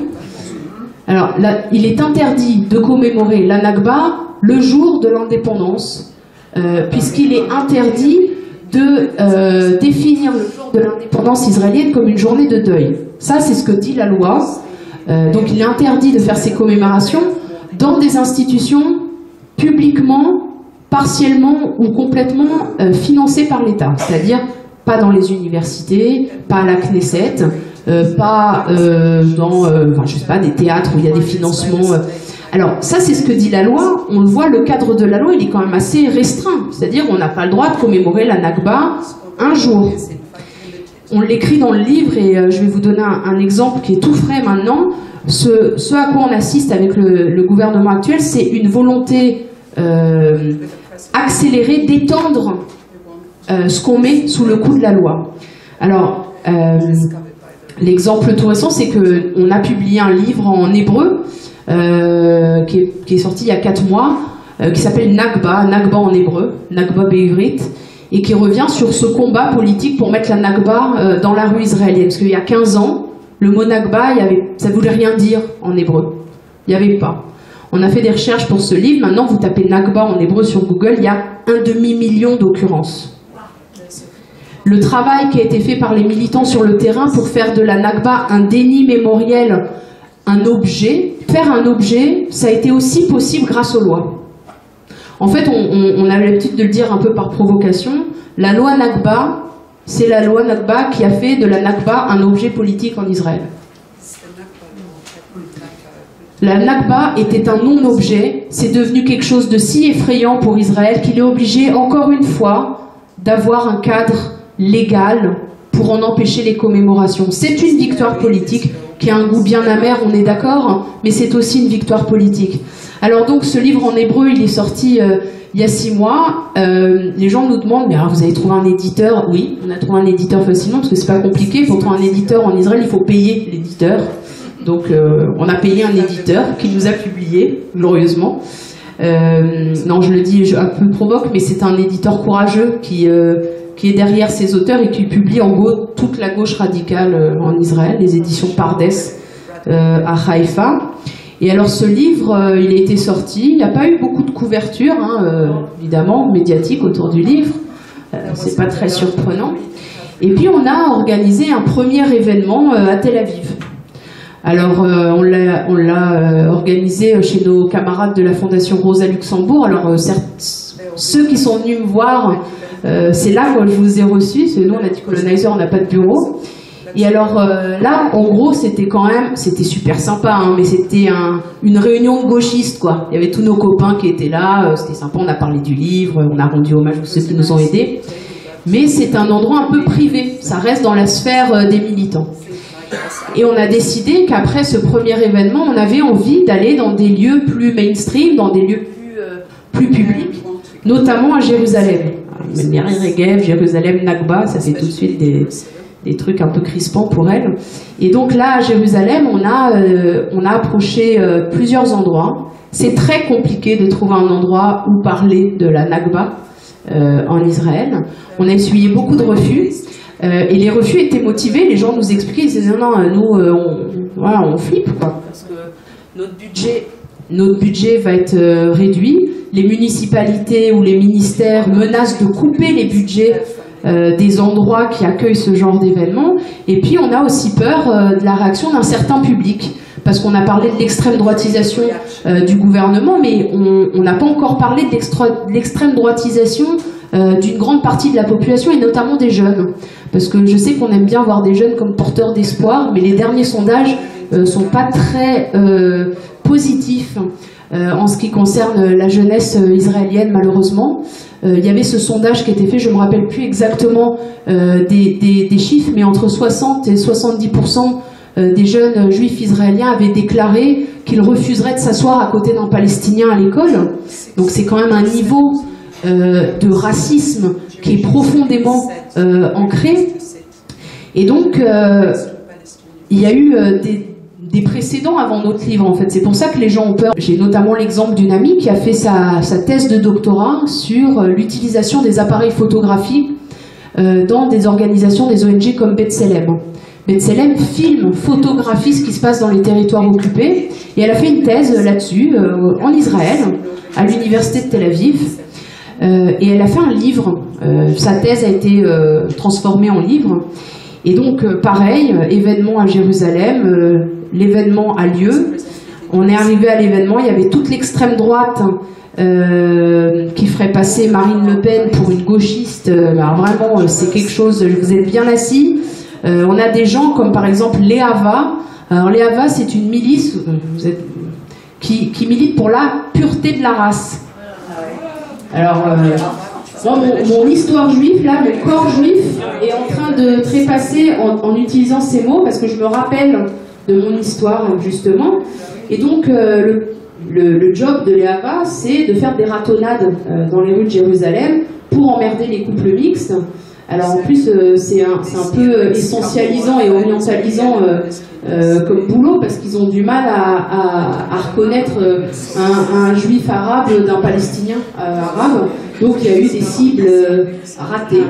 S1: Alors, il est interdit de commémorer la Nakba le jour de l'indépendance euh, puisqu'il est interdit de euh, définir le jour de l'indépendance israélienne comme une journée de deuil. Ça, c'est ce que dit la loi. Euh, donc il est interdit de faire ces commémorations dans des institutions publiquement, partiellement ou complètement financées par l'État. C'est-à-dire pas dans les universités, pas à la Knesset, pas dans enfin, je sais pas, des théâtres où il y a des financements alors ça c'est ce que dit la loi, on le voit, le cadre de la loi il est quand même assez restreint, c'est-à-dire on n'a pas le droit de commémorer la Nakba un jour. On l'écrit dans le livre et euh, je vais vous donner un, exemple qui est tout frais maintenant. Ce, à quoi on assiste avec le, gouvernement actuel, c'est une volonté euh, accélérée d'étendre euh, ce qu'on met sous le coup de la loi. Alors, l'exemple tout récent, c'est qu'on a publié un livre en hébreu euh, qui, est, sorti il y a 4 mois, euh, qui s'appelle Nagba, Nagba en hébreu, Nagba Beivrit, et qui revient sur ce combat politique pour mettre la Nagba euh, dans la rue israélienne. Parce qu'il y a 15 ans, le mot avait, ça voulait rien dire en hébreu. Il n'y avait pas. On a fait des recherches pour ce livre. Maintenant, vous tapez Nagba en hébreu sur Google, il y a un demi-million d'occurrences. Le travail qui a été fait par les militants sur le terrain pour faire de la Nagba un déni mémoriel un objet, faire un objet, ça a été aussi possible grâce aux lois. En fait, on, a l'habitude de le dire un peu par provocation, la loi Nakba, c'est la loi Nakba qui a fait de la Nakba un objet politique en Israël. La Nakba était un non-objet, c'est devenu quelque chose de si effrayant pour Israël qu'il est obligé, encore une fois, d'avoir un cadre légal pour en empêcher les commémorations. C'est une victoire politique qui a un goût bien amer, on est d'accord, mais c'est aussi une victoire politique. Alors donc ce livre en hébreu, il est sorti euh, il y a six mois. Euh, les gens nous demandent, mais alors vous avez trouvé un éditeur? Oui, on a trouvé un éditeur facilement parce que c'est pas compliqué. Pour trouver un éditeur en Israël, il faut payer l'éditeur. Donc euh, on a payé un éditeur qui nous a publié glorieusement. non, je le dis un peu provoque, mais c'est un éditeur courageux qui qui est derrière ces auteurs et qui publie en gros toute la gauche radicale euh, en Israël, les éditions Pardes euh, à Haïfa. Et alors ce livre, euh, il a été sorti, il n'y a pas eu beaucoup de couverture, hein, évidemment, médiatique autour du livre, c'est pas très surprenant. Et puis on a organisé un premier événement à Tel Aviv. Alors on l'a organisé chez nos camarades de la Fondation Rosa Luxembourg. Alors ceux qui sont venus me voir euh, c'est là que je vous ai reçu, nous on a dit colonizer, on n'a pas de bureau. Et alors euh, là, en gros, c'était quand même, c'était super sympa, hein, mais c'était une réunion de gauchistes, quoi. Il y avait tous nos copains qui étaient là, euh, c'était sympa, on a parlé du livre, on a rendu hommage à ceux qui nous ont aidés. Mais c'est un endroit un peu privé, ça reste dans la sphère des militants. Et on a décidé qu'après ce premier événement, on avait envie d'aller dans des lieux plus mainstream, dans des lieux plus, publics, notamment à Jérusalem. Regev, Jérusalem, Nakba, ça fait tout de suite des, trucs un peu crispants pour elle. Et donc là, à Jérusalem, on a, euh, on a approché euh, plusieurs endroits. C'est très compliqué de trouver un endroit où parler de la Nakba euh, en Israël. On a essuyé beaucoup de refus. et les refus étaient motivés, les gens nous expliquaient, ils disaient non, non, nous, on, voilà, on flippe, quoi, parce que notre budget, notre budget va être réduit les municipalités ou les ministères menacent de couper les budgets euh, des endroits qui accueillent ce genre d'événements. Et puis on a aussi peur euh, de la réaction d'un certain public. Parce qu'on a parlé de l'extrême droitisation euh, du gouvernement, mais on n'a pas encore parlé de l'extrême droitisation d'une grande partie de la population et notamment des jeunes. Parce que je sais qu'on aime bien voir des jeunes comme porteurs d'espoir, mais les derniers sondages ne sont pas très positifs en ce qui concerne la jeunesse israélienne, malheureusement. Il y avait ce sondage qui était fait, je ne me rappelle plus exactement des, chiffres, mais entre 60 et 70% des jeunes juifs israéliens avaient déclaré qu'ils refuseraient de s'asseoir à côté d'un Palestinien à l'école. Donc c'est quand même un niveau euh, de racisme qui est profondément euh, ancré. Et donc, euh, il y a eu des, des, précédents avant notre livre, en fait. C'est pour ça que les gens ont peur. J'ai notamment l'exemple d'une amie qui a fait sa, sa thèse de doctorat sur l'utilisation des appareils photographiques dans des organisations, des ONG comme B'Tselem. B'Tselem filme, photographie ce qui se passe dans les territoires occupés, et elle a fait une thèse là-dessus euh, en Israël, à l'université de Tel Aviv, euh, et elle a fait un livre. Euh, sa thèse a été transformée en livre, et donc pareil, événement à Jérusalem, l'événement a lieu. On est arrivé à l'événement, il y avait toute l'extrême droite qui ferait passer Marine Le Pen pour une gauchiste. Alors vraiment, c'est quelque chose. Vous êtes bien assis. Euh, on a des gens comme par exemple Léava. Alors c'est une milice euh, qui, milite pour la pureté de la race. Alors, euh, mon, histoire juive, là, mon corps juif est en train de trépasser en, utilisant ces mots parce que je me rappelle de mon histoire, justement. Et donc, le, job de Léava, c'est de faire des ratonnades dans les rues de Jérusalem pour emmerder les couples mixtes. Alors en plus, euh, c'est un, peu essentialisant et orientalisant euh, euh, comme boulot parce qu'ils ont du mal à, reconnaître un, juif arabe d'un palestinien arabe. Donc il y a eu des cibles ratées.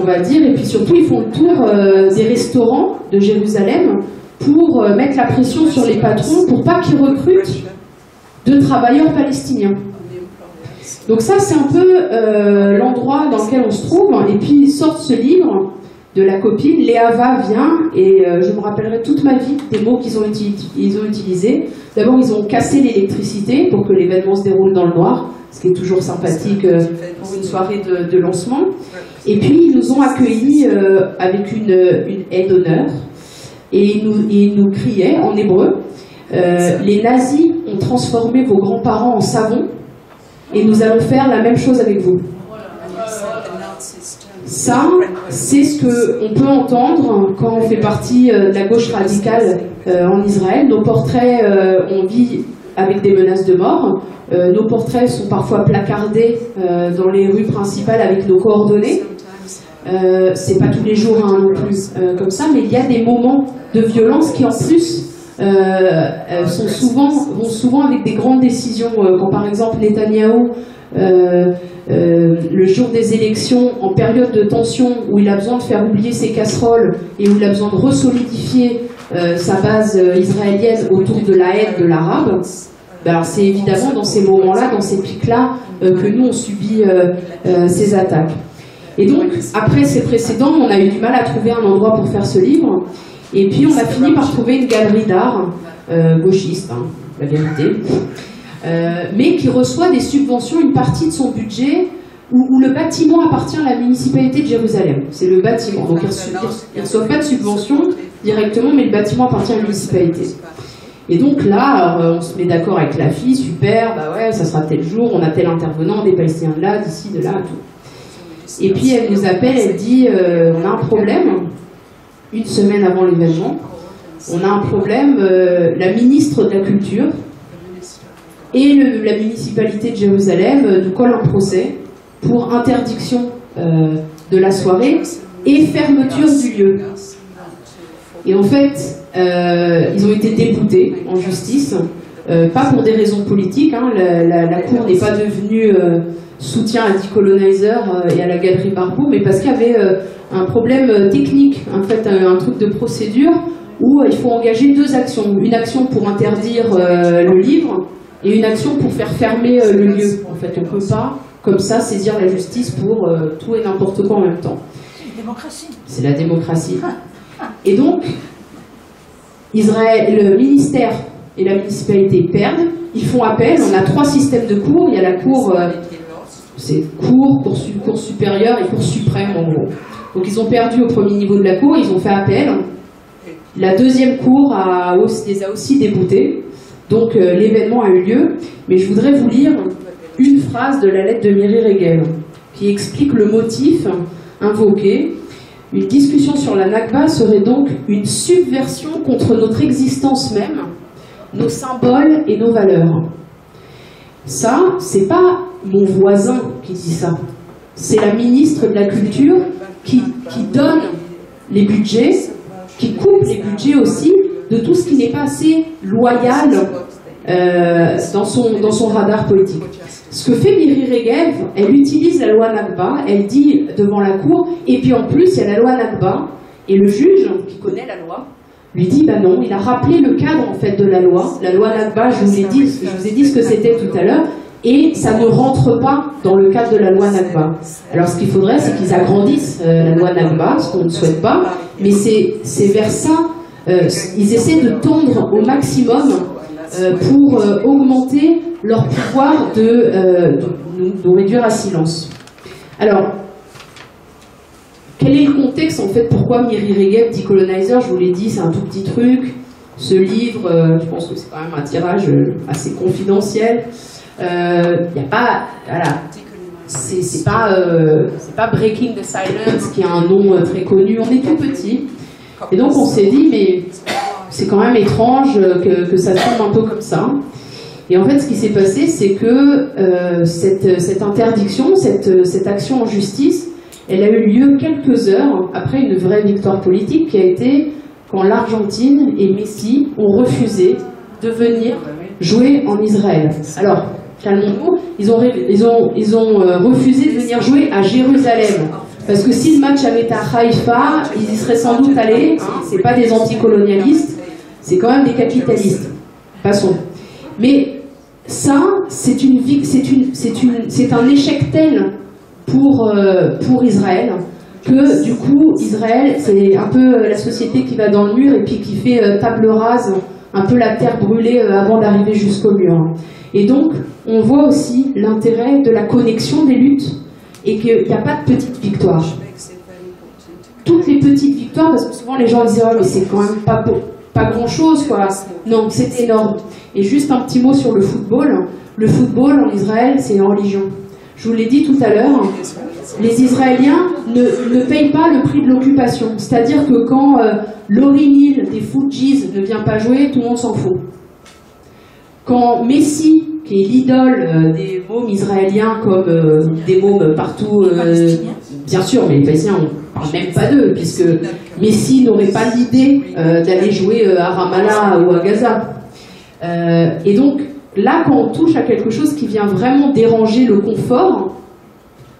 S1: on va dire, et puis surtout ils font le tour des restaurants de Jérusalem pour mettre la pression sur les patrons pour pas qu'ils recrutent de travailleurs palestiniens. Donc ça, c'est un peu euh, l'endroit dans lequel on se trouve. Et puis sort ce livre de la copine, Léava vient, et euh, je me rappellerai toute ma vie des mots qu'ils ont, utilisés. D'abord, ils ont cassé l'électricité pour que l'événement se déroule dans le noir, ce qui est toujours sympathique euh, pour une soirée de, lancement. Et puis, ils nous ont accueillis avec une, une aide d'honneur, et ils nous, ils nous criaient en hébreu, les nazis ont transformé vos grands-parents en savon, et nous allons faire la même chose avec vous. Ça, c'est ce qu'on peut entendre quand on fait partie euh, de la gauche radicale euh, en Israël. Nos portraits, euh, on vit avec des menaces de mort. nos portraits sont parfois placardés dans les rues principales avec nos coordonnées. C'est pas tous les jours hein, non plus comme ça, mais il y a des moments de violence qui en plus euh, sont souvent, vont souvent avec des grandes décisions. Euh, quand par exemple Netanyahou, euh, le jour des élections, en période de tension, où il a besoin de faire oublier ses casseroles et où il a besoin de resolidifier sa base israélienne autour de la haine de l'arabe, ben c'est évidemment dans ces moments-là, dans ces pics-là, que nous on subit ces attaques. Et donc, après ces précédents, on a eu du mal à trouver un endroit pour faire ce livre. Et puis on a fini par trouver une galerie d'art euh, gauchiste, hein, la vérité, euh, mais qui reçoit des subventions, une partie de son budget, où, le bâtiment appartient à la municipalité de Jérusalem. C'est le bâtiment. Donc ils ne reçoivent pas de subvention directement, mais le bâtiment appartient à la municipalité. Et donc là, euh, on se met d'accord avec la fille, super, bah ouais, ça sera tel jour, on a tel intervenant, des Palestiniens de là, d'ici, de là, tout. Et puis elle nous appelle, elle dit, on a un problème, une semaine avant l'événement. On a un problème, euh, la ministre de la Culture et la municipalité de Jérusalem euh, nous collent un procès pour interdiction euh, de la soirée et fermeture du lieu. Et en fait, ils ont été déboutés en justice, pas pour des raisons politiques, hein. la, Cour n'est pas devenue soutien à Decolonizer et à la Galerie Barbeau, mais parce qu'il y avait un problème euh, technique, en fait, un, truc de procédure où euh, il faut engager deux actions. Une action pour interdire euh, le livre et une action pour faire fermer le lieu. En fait, on ne peut pas, comme ça, saisir la justice pour tout et n'importe quoi en même temps.
S2: C'est la démocratie.
S1: C'est la démocratie. Et donc, Israël, le ministère et la municipalité perdent. Ils font appel. On a trois systèmes de cours. Il y a la cour c'est cours, cours, cours supérieur et cours suprême en gros. Donc ils ont perdu au premier niveau de la cour, ils ont fait appel. La deuxième cour les a aussi déboutés. Donc euh, l'événement a eu lieu. Mais je voudrais vous lire une phrase de la lettre de Miri Regev qui explique le motif invoqué. Une discussion sur la Nakba serait donc une subversion contre notre existence même, nos symboles et nos valeurs. Ça, c'est pas mon voisin qui dit ça. C'est la ministre de la Culture qui, donne les budgets, qui coupe les budgets aussi de tout ce qui n'est pas assez loyal euh, dans, son, radar politique. Ce que fait Miri Regev, elle utilise la loi Nakba, elle dit devant la cour, et puis en plus il y a la loi Nakba, et le juge, qui connaît la loi, lui dit bah non, il a rappelé le cadre en fait de la loi. La loi Nakba, je vous je vous ai dit ce que c'était tout à l'heure, et ça ne rentre pas dans le cadre de la loi Nakba. Alors ce qu'il faudrait, c'est qu'ils agrandissent euh, la loi Nakba, ce qu'on ne souhaite pas, mais c'est vers ça, euh, ils essaient de tendre au maximum euh, pour augmenter leur pouvoir de, de réduire à silence. Alors, quel est le contexte en fait Pourquoi Miri Regev dit colonizer Je vous l'ai dit, c'est un tout petit truc. Ce livre, je pense que c'est quand même un tirage assez confidentiel. Il n'y a pas, voilà, c'est pas, euh, pas Breaking the Silence qui a un nom euh, très connu. On est tout petit, et donc on s'est dit mais c'est quand même étrange euh, que, que ça tombe un peu comme ça. Et en fait, ce qui s'est passé, c'est que euh, cette, cette interdiction, cette, cette action en justice, elle a eu lieu quelques heures après une vraie victoire politique qui a été quand l'Argentine et Messi ont refusé de venir jouer en Israël. Alors, calmons-nous, ils ont, ils ont, ils ont euh, refusé de venir jouer à Jérusalem. Parce que si le match avait été à Haïfa, ils y seraient sans doute allés. c'est pas des anticolonialistes, c'est quand même des capitalistes. Passons. Mais ça, c'est une, une, un échec tel pour, euh, pour Israël que du coup, Israël, c'est un peu euh, la société qui va dans le mur et puis qui fait table rase, un peu la terre brûlée avant d'arriver jusqu'au mur. Et donc, on voit aussi l'intérêt de la connexion des luttes et qu'il n'y a pas de petite victoire. Toutes les petites victoires, parce que souvent les gens disent oh, mais c'est quand même pas, grand chose quoi. Non, c'est énorme. Et juste un petit mot sur le football. Le football en Israël, c'est une religion. Je vous l'ai dit tout à l'heure, les Israéliens ne, ne payent pas le prix de l'occupation. C'est-à-dire que quand euh, Neal des Fujis ne vient pas jouer, tout le monde s'en fout. Quand Messi, qui est l'idole euh, des mômes israéliens comme euh, des mômes partout, euh, bien sûr, mais les Palestiniens, on parle même pas d'eux, puisque Messi n'aurait pas l'idée d'aller jouer à Ramallah ou à Gaza. Et donc, là, quand on touche à quelque chose qui vient vraiment déranger le confort,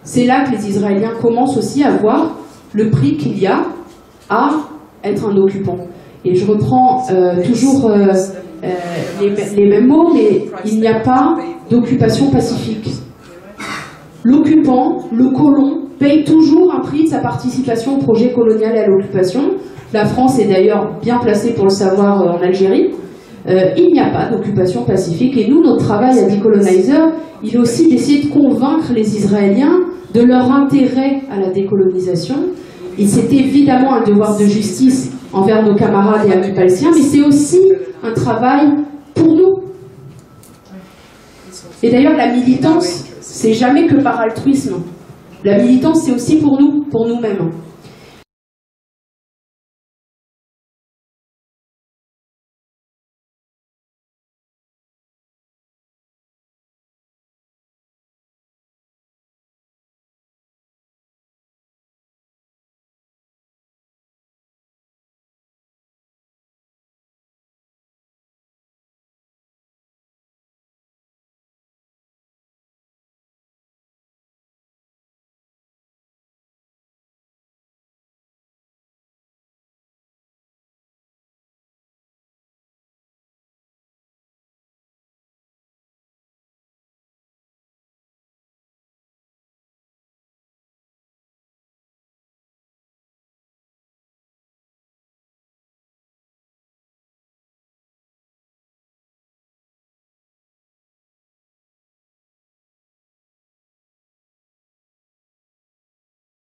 S1: c'est là que les Israéliens commencent aussi à voir le prix qu'il y a à être un occupant. Et je reprends toujours euh, les, les mêmes mots, mais il n'y a pas d'occupation pacifique. L'occupant, le colon, paye toujours un prix de sa participation au projet colonial et à l'occupation. La France est d'ailleurs bien placée pour le savoir euh, en Algérie. Euh, il n'y a pas d'occupation pacifique et nous, notre travail à Decolonizer, il est aussi d'essayer de convaincre les Israéliens de leur intérêt à la décolonisation. Et c'est évidemment un devoir de justice envers nos camarades et amis palestiniens, mais c'est aussi un travail pour nous. Et d'ailleurs, la militance, c'est jamais que par altruisme. La militance, c'est aussi pour nous, pour nous-mêmes.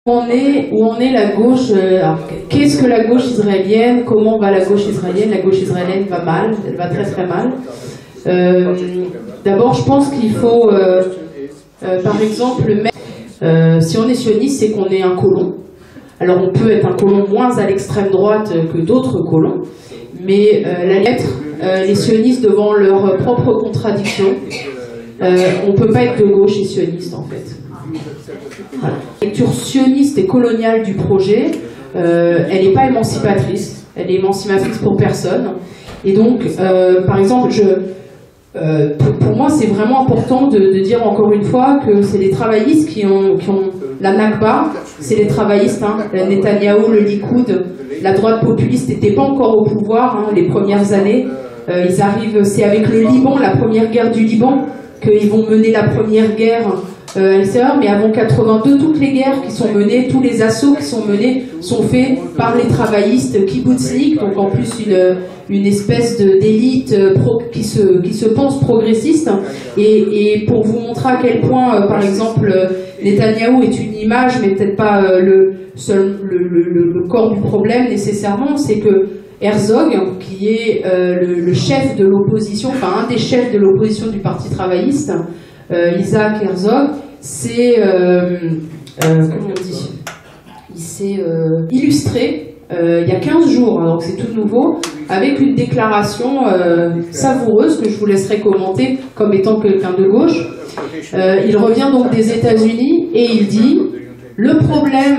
S1: On est, où on est la gauche euh, Qu'est-ce que la gauche israélienne Comment va la gauche israélienne La gauche israélienne va mal, elle va très très mal. Euh, D'abord, je pense qu'il faut, euh, par exemple, mettre, si on est sioniste, c'est qu'on est un colon. Alors on peut être un colon moins à l'extrême droite que d'autres colons, mais la lettre, les sionistes devant leurs propres contradictions, on peut pas être de gauche et sioniste en fait. Sioniste et coloniale du projet, euh, elle n'est pas émancipatrice. Elle est émancipatrice pour personne. Et donc, euh, par exemple, euh, pour, moi, c'est vraiment important de, dire encore une fois que c'est les travaillistes qui ont, la Nakba, c'est les travaillistes, hein, Netanyahou, le Likoud, la droite populiste n'était pas encore au pouvoir hein, les premières années. Ils arrivent, c'est avec le Liban, la première guerre du Liban, qu'ils vont mener la première guerre euh, mais avant 82, toutes les guerres qui sont menées, tous les assauts qui sont menés sont faits par les travaillistes kibbutznik, donc en plus une, une espèce d'élite euh, qui, se, qui se pense progressiste. Et, et pour vous montrer à quel point, euh, par exemple, euh, Netanyahou est une image, mais peut-être pas le, seul, le, le- le- corps du problème nécessairement, c'est que Herzog, qui est euh, le, le chef de l'opposition, enfin un des chefs de l'opposition du Parti travailliste, Isaac Herzog, s'est, euh, euh, il s'est euh, illustré euh, il y a 15 jours, hein, donc c'est tout nouveau, avec une déclaration euh, savoureuse que je vous laisserai commenter comme étant quelqu'un de gauche. Euh, il revient donc des États-Unis et il dit le problème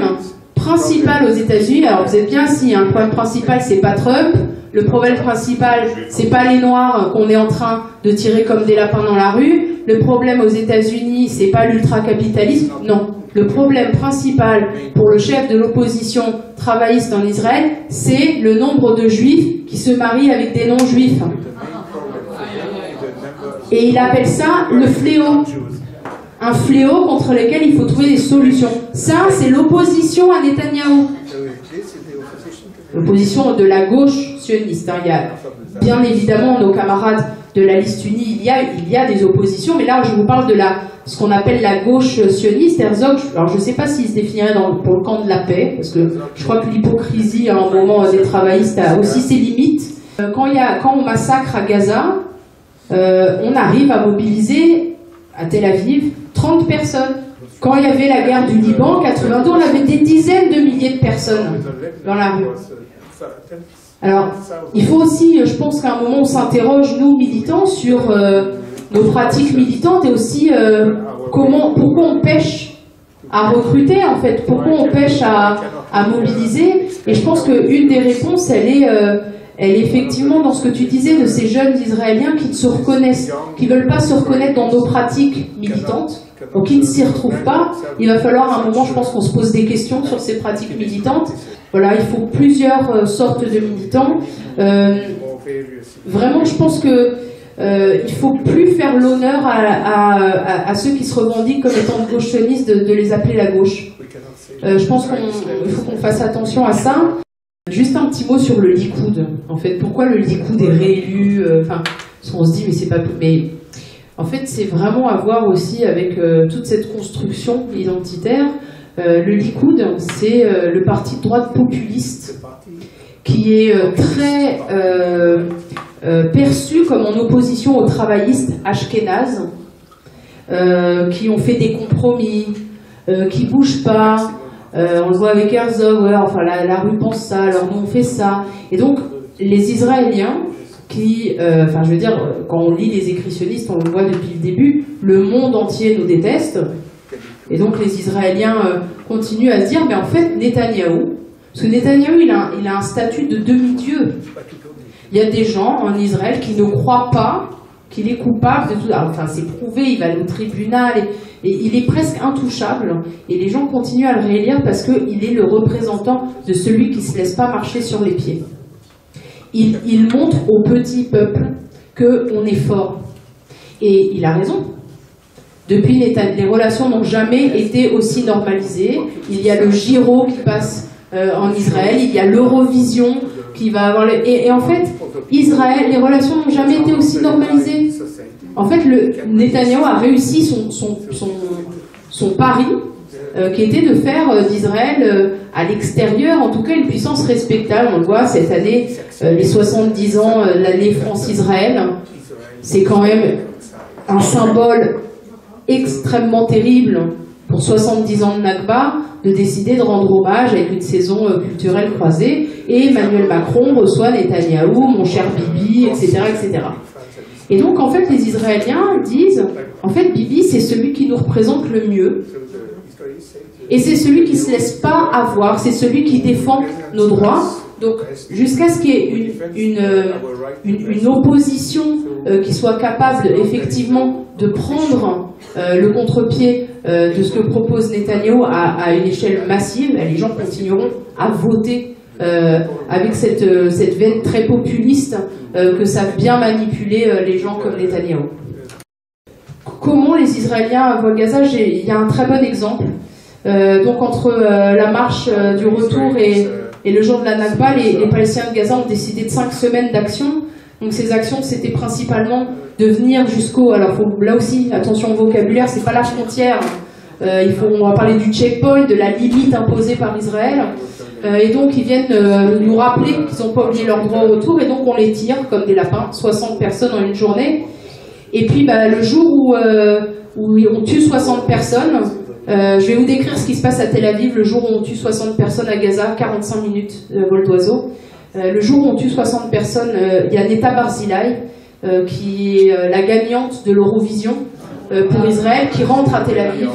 S1: principal aux États-Unis, alors vous êtes bien si un problème principal c'est pas Trump, le problème principal c'est pas les Noirs qu'on est en train de tirer comme des lapins dans la rue, le problème aux États-Unis c'est pas l'ultracapitalisme, non. Le problème principal pour le chef de l'opposition travailliste en Israël, c'est le nombre de juifs qui se marient avec des non-juifs. Et il appelle ça le fléau un fléau contre lequel il faut trouver des solutions. Ça, c'est l'opposition à Netanyahou. L'opposition de la gauche hein. Il y a bien évidemment nos camarades de la liste unie, il y a, il y a des oppositions, mais là je vous parle de la, ce qu'on appelle la gauche sioniste. Herzog, alors je ne sais pas s'il se définirait dans, pour le camp de la paix, parce que je crois que l'hypocrisie à un moment des travaillistes a aussi ses limites. Euh, Quand, il y a, quand on massacre à Gaza, euh, on arrive à mobiliser à Tel Aviv 30 personnes. Quand il y avait la guerre du Liban, en 82, on avait des dizaines de milliers de personnes dans la rue. Alors, il faut aussi, euh, je pense qu'à un moment, on s'interroge, nous, militants, sur euh, nos pratiques militantes et aussi euh, comment, pourquoi on pêche à recruter, en fait, pourquoi on pêche à, mobiliser. Et je pense qu'une des réponses, elle est, elle est effectivement dans ce que tu disais de ces jeunes Israéliens qui ne se reconnaissent, qui veulent pas se reconnaître dans nos pratiques militantes, donc qui ne s'y retrouvent pas. Il va falloir à un moment, je pense, qu'on se pose des questions sur ces pratiques militantes. Voilà, il faut plusieurs euh, sortes de militants. Euh, vraiment, je pense que euh, il faut plus faire l'honneur à, ceux qui se revendiquent comme étant de gauche de, de les appeler la gauche. Euh, je pense qu'il faut qu'on fasse attention à ça. Juste un petit mot sur le Likoud. En fait, pourquoi le Likoud est réélu euh, Enfin, parce qu'on se dit, mais c'est pas. Mais en fait, c'est vraiment à voir aussi avec euh, toute cette construction identitaire. Euh, le Likoud, c'est euh, le parti de droite populiste qui est euh, très perçu comme en opposition aux travaillistes ashkénazes, qui ont fait des compromis, qui bougent pas. On le voit avec Herzog, enfin la, rue pense ça, alors nous on fait ça. Et donc les Israéliens, qui, enfin je veux dire, quand on lit les écrits sionistes, on le voit depuis le début, le monde entier nous déteste. Et donc les Israéliens euh, continuent à se dire, mais en fait Netanyahou, parce que Netanyahou il a, un- statut de demi-dieu. Il y a des gens en Israël qui ne croient pas qu'il est coupable de tout. Enfin, c'est prouvé, il va au tribunal et, et il est presque intouchable. Et les gens continuent à le réélire parce qu'il est le représentant de celui qui ne se laisse pas marcher sur les pieds. Il, il montre au petit peuple qu'on est fort. Et il a raison. Depuis, les, relations n'ont jamais été aussi normalisées. Il y a le Giro qui passe euh, en Israël, il y a l'Eurovision qui va avoir... le- et, en fait, Israël, les relations n'ont jamais été aussi normalisées. En fait, le, Netanyahou a réussi son, son, son, son pari qui était de faire d'Israël, à l'extérieur, en tout cas, une puissance respectable. On le voit cette année, les 70 ans, l'année France-Israël, c'est quand même un symbole extrêmement terrible pour 70 ans de Nakba de décider de rendre hommage avec une saison euh, culturelle croisée. Et Emmanuel Macron reçoit Netanyahou, mon cher Bibi, etc. etc. Et donc, en fait, les Israéliens disent, en fait, Bibi, c'est celui qui nous représente le mieux. Et c'est celui qui ne se laisse pas avoir, c'est celui qui défend nos droits. Donc, jusqu'à ce qu'il y ait une, une, opposition euh, qui soit capable, effectivement, de prendre euh, le contre-pied euh, de ce que propose Netanyahu à, une échelle massive, les gens continueront à voter euh, avec cette, cette veine très populiste que savent bien manipuler les gens comme Netanyahu. Comment les Israéliens voient Gaza? Il y a un très bon exemple. donc entre la marche du retour et, et, le jour de la Nakba, les, les Palestiniens de Gaza ont décidé de cinq semaines d'action. Donc ces actions, c'était principalement de venir jusqu'au. Alors là aussi, attention au vocabulaire, c'est pas la frontière. Euh, il faut, on va parler du checkpoint, de la limite imposée par Israël. Euh, et donc ils viennent euh, nous rappeler qu'ils n'ont pas oublié leur droit au retour, et donc on les tire comme des lapins, 60 personnes en une journée. Et puis bah, le jour où, où on tue 60 personnes, je vais vous décrire ce qui se passe à Tel Aviv le jour où on tue 60 personnes à Gaza, 45 minutes de vol d'oiseau. le jour où on tue 60 personnes, il y a Neta Barzilai, euh, qui est euh, la gagnante de l'Eurovision euh, pour Israël, qui rentre à Tel Aviv.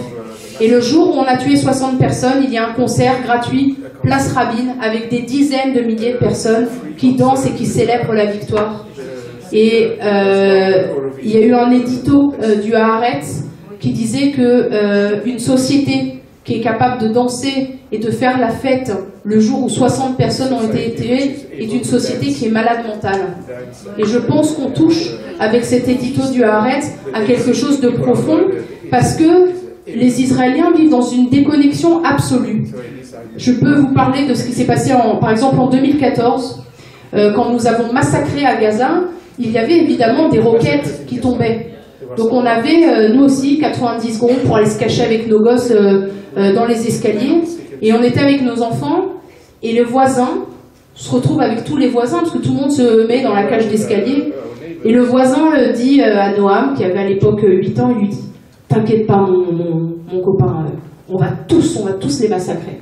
S1: Et le jour où on a tué 60 personnes, il y a un concert gratuit, place Rabin, avec des dizaines de milliers de personnes qui dansent et qui célèbrent la victoire. Et il y a eu un édito du Haaretz qui disait que une société qui est capable de danser et de faire la fête le jour où 60 personnes ont été tuées est une société qui est malade mentale. Et je pense qu'on touche avec cet édito du Haaretz à quelque chose de profond parce que les Israéliens vivent dans une déconnexion absolue. Je peux vous parler de ce qui s'est passé en, par exemple en 2014, euh, quand nous avons massacré à Gaza, il y avait évidemment des roquettes qui tombaient. Donc on avait, euh, nous aussi, 90 secondes pour aller se cacher avec nos gosses euh, euh, dans les escaliers. Et on était avec nos enfants, et le voisin se retrouve avec tous les voisins, parce que tout le monde se met dans la cage d'escalier. Et le voisin dit à Noam, qui avait à l'époque 8 ans, il lui dit T'inquiète pas, mon, copain, on va tous, on va tous les massacrer.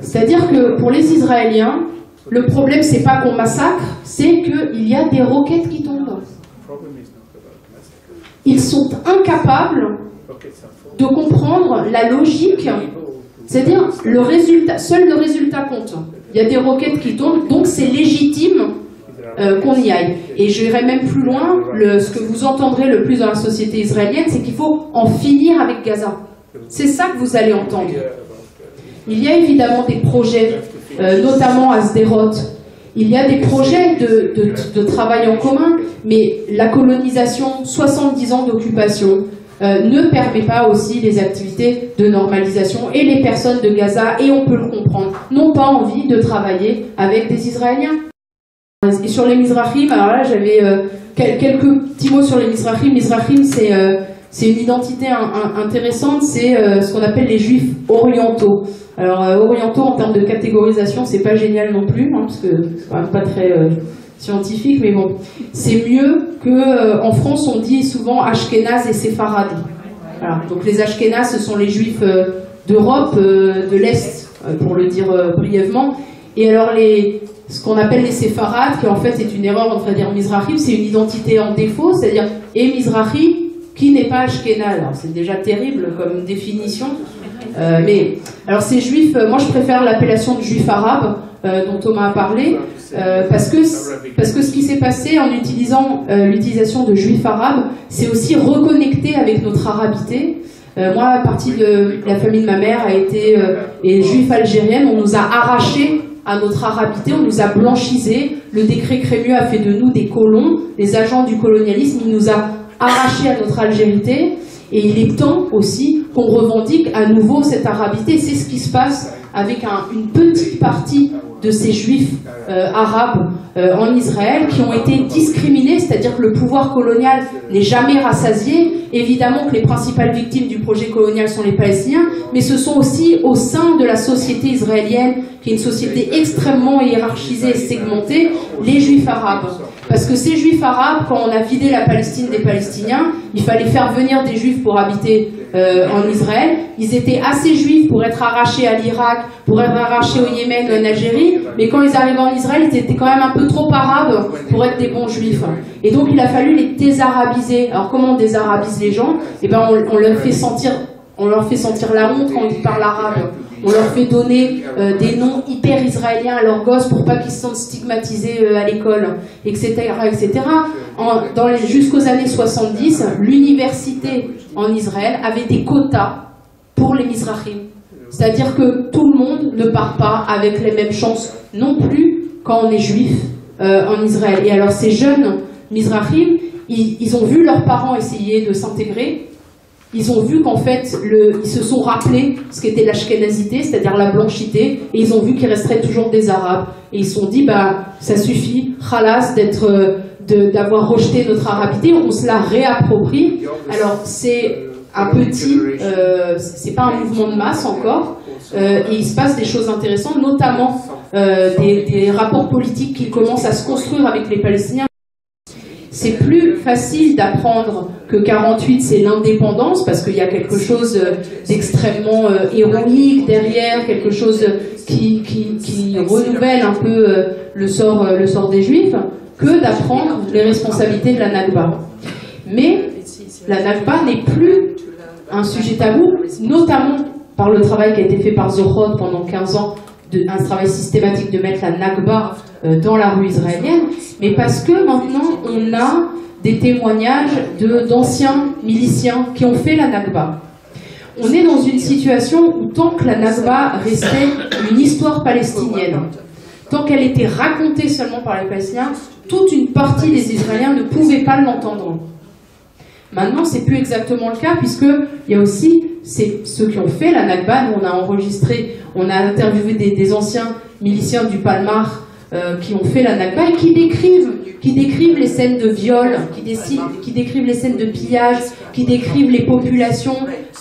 S1: C'est-à-dire que pour les Israéliens, le problème, c'est pas qu'on massacre, c'est qu'il y a des roquettes qui tombent ils sont incapables de comprendre la logique, c'est-à-dire le résultat, seul le résultat compte. Il y a des roquettes qui tombent, donc c'est légitime euh, qu'on y aille. Et j'irai même plus loin, le, ce que vous entendrez le plus dans la société israélienne, c'est qu'il faut en finir avec Gaza. C'est ça que vous allez entendre. Il y a évidemment des projets, euh, notamment à Sderot, il y a des projets de, travail en commun, mais la colonisation, 70 ans d'occupation, euh, ne permet pas aussi les activités de normalisation. Et les personnes de Gaza, et on peut le comprendre, n'ont pas envie de travailler avec des Israéliens. Et sur les Mizrahim, alors là j'avais euh, quelques petits mots sur les Mizrahim. Mizrahim, c'est euh, c'est une identité intéressante, c'est ce qu'on appelle les juifs orientaux. Alors euh, orientaux en termes de catégorisation, c'est pas génial non plus, hein, parce que c'est quand même pas très euh, scientifique, mais bon, c'est mieux que euh, en France on dit souvent Ashkenaz et Séfarad. donc les Ashkenaz, ce sont les Juifs d'Europe, de l'Est, pour le dire brièvement. Et alors les, ce qu'on appelle les séfarades, qui en fait est une erreur, on devrait dire Mizrahi, c'est une identité en défaut, c'est-à-dire et Mizrahi qui n'est pas Ashkenaz. Alors c'est déjà terrible comme définition, euh, mais alors ces juifs, euh, moi je préfère l'appellation de juif arabe euh, dont Thomas a parlé, parce que parce que ce qui s'est passé en utilisant l'utilisation de juif arabe, c'est aussi reconnecter avec notre arabité. moi, partie de la famille de ma mère a été est juif algérienne. On nous a arraché à notre arabité, on nous a blanchisé. Le décret Crémieux a fait de nous des colons, des agents du colonialisme. Il nous a arrachés à notre algérité. Et il est temps aussi qu'on revendique à nouveau cette arabité. C'est ce qui se passe avec une petite partie de ces juifs euh, arabes euh, en Israël qui ont été discriminés, c'est-à-dire que le pouvoir colonial n'est jamais rassasié. Évidemment que les principales victimes du projet colonial sont les Palestiniens, mais ce sont aussi au sein de la société israélienne, qui est une société extrêmement hiérarchisée et segmentée, les juifs arabes. Parce que ces juifs arabes, quand on a vidé la Palestine des Palestiniens, il fallait faire venir des juifs pour habiter euh, en Israël. Ils étaient assez juifs pour être arrachés à l'Irak, pour être arrachés au Yémen, en Algérie, mais quand ils arrivaient en Israël, ils étaient quand même un peu trop arabes pour être des bons juifs. Et donc il a fallu les désarabiser. Alors comment on désarabise les gens? Eh ben on, leur fait sentir, on leur fait sentir la honte quand ils parlent arabe. On leur fait donner euh, des noms hyper israéliens à leurs gosses pour pas qu'ils se sentent stigmatisés euh, à l'école, etc., etc. Jusqu'aux années 70, l'université en Israël avait des quotas pour les Mizrahim. C'est-à-dire que tout le monde ne part pas avec les mêmes chances non plus quand on est juif euh, en Israël. Et alors ces jeunes Mizrahim, ils, ont vu leurs parents essayer de s'intégrer, ils ont vu qu'en fait, le, ils se sont rappelés ce qu'était l'ashkenazité, c'est-à-dire la blanchité, et ils ont vu qu'il resterait toujours des arabes. Et ils se sont dit, bah, ça suffit, khalas, d'être, euh, d'avoir rejeté notre arabité, on se la réapproprie. Alors, c'est un petit, euh, c'est pas un mouvement de masse encore, euh, et il se passe des choses intéressantes, notamment des, des rapports politiques qui commencent à se construire avec les Palestiniens. C'est plus facile d'apprendre que 48 c'est l'indépendance parce qu'il y a quelque chose d'extrêmement euh, héroïque derrière, quelque chose qui, qui, renouvelle un peu euh, le, sort, euh, le sort des Juifs, que d'apprendre les responsabilités de la Nakba. Mais la Nakba n'est plus un sujet tabou, notamment par le travail qui a été fait par Zohod pendant 15 ans, de, un travail systématique de mettre la Nakba euh, dans la rue israélienne, mais parce que maintenant on a des témoignages d'anciens miliciens qui ont fait la Nakba. On est dans une situation où tant que la Nakba restait une histoire palestinienne, tant qu'elle était racontée seulement par les Palestiniens, toute une partie des Israéliens ne pouvait pas l'entendre. Maintenant, c'est plus exactement le cas, puisqu'il y a aussi ceux qui ont fait la Nakba. Nous, on a enregistré, on a interviewé des, anciens miliciens du Palmar euh, qui ont fait la Nakba et qui décrivent, qui décrivent les scènes de viol, qui, qui décrivent les scènes de pillage, qui décrivent les populations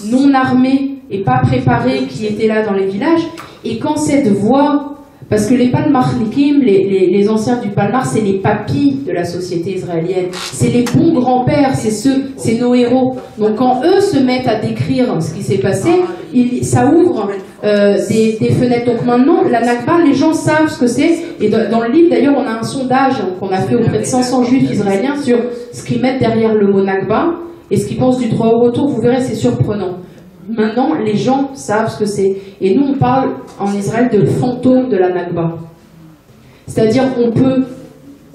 S1: non armées et pas préparées qui étaient là dans les villages. Et quand cette voix parce que les Palmarnikim, les, les, anciens du Palmar, c'est les papis de la société israélienne. C'est les bons grands-pères, c'est ceux, c'est nos héros. Donc quand eux se mettent à décrire ce qui s'est passé, il, ça ouvre euh, des, fenêtres. Donc maintenant, la Nakba, les gens savent ce que c'est. Et dans, le livre, d'ailleurs, on a un sondage qu'on a fait auprès de 500 juifs israéliens sur ce qu'ils mettent derrière le mot Nakba et ce qu'ils pensent du droit au retour. Vous verrez, c'est surprenant. Maintenant, les gens savent ce que c'est. Et nous, on parle en Israël de fantôme de la Nakba. C'est-à-dire qu'on peut,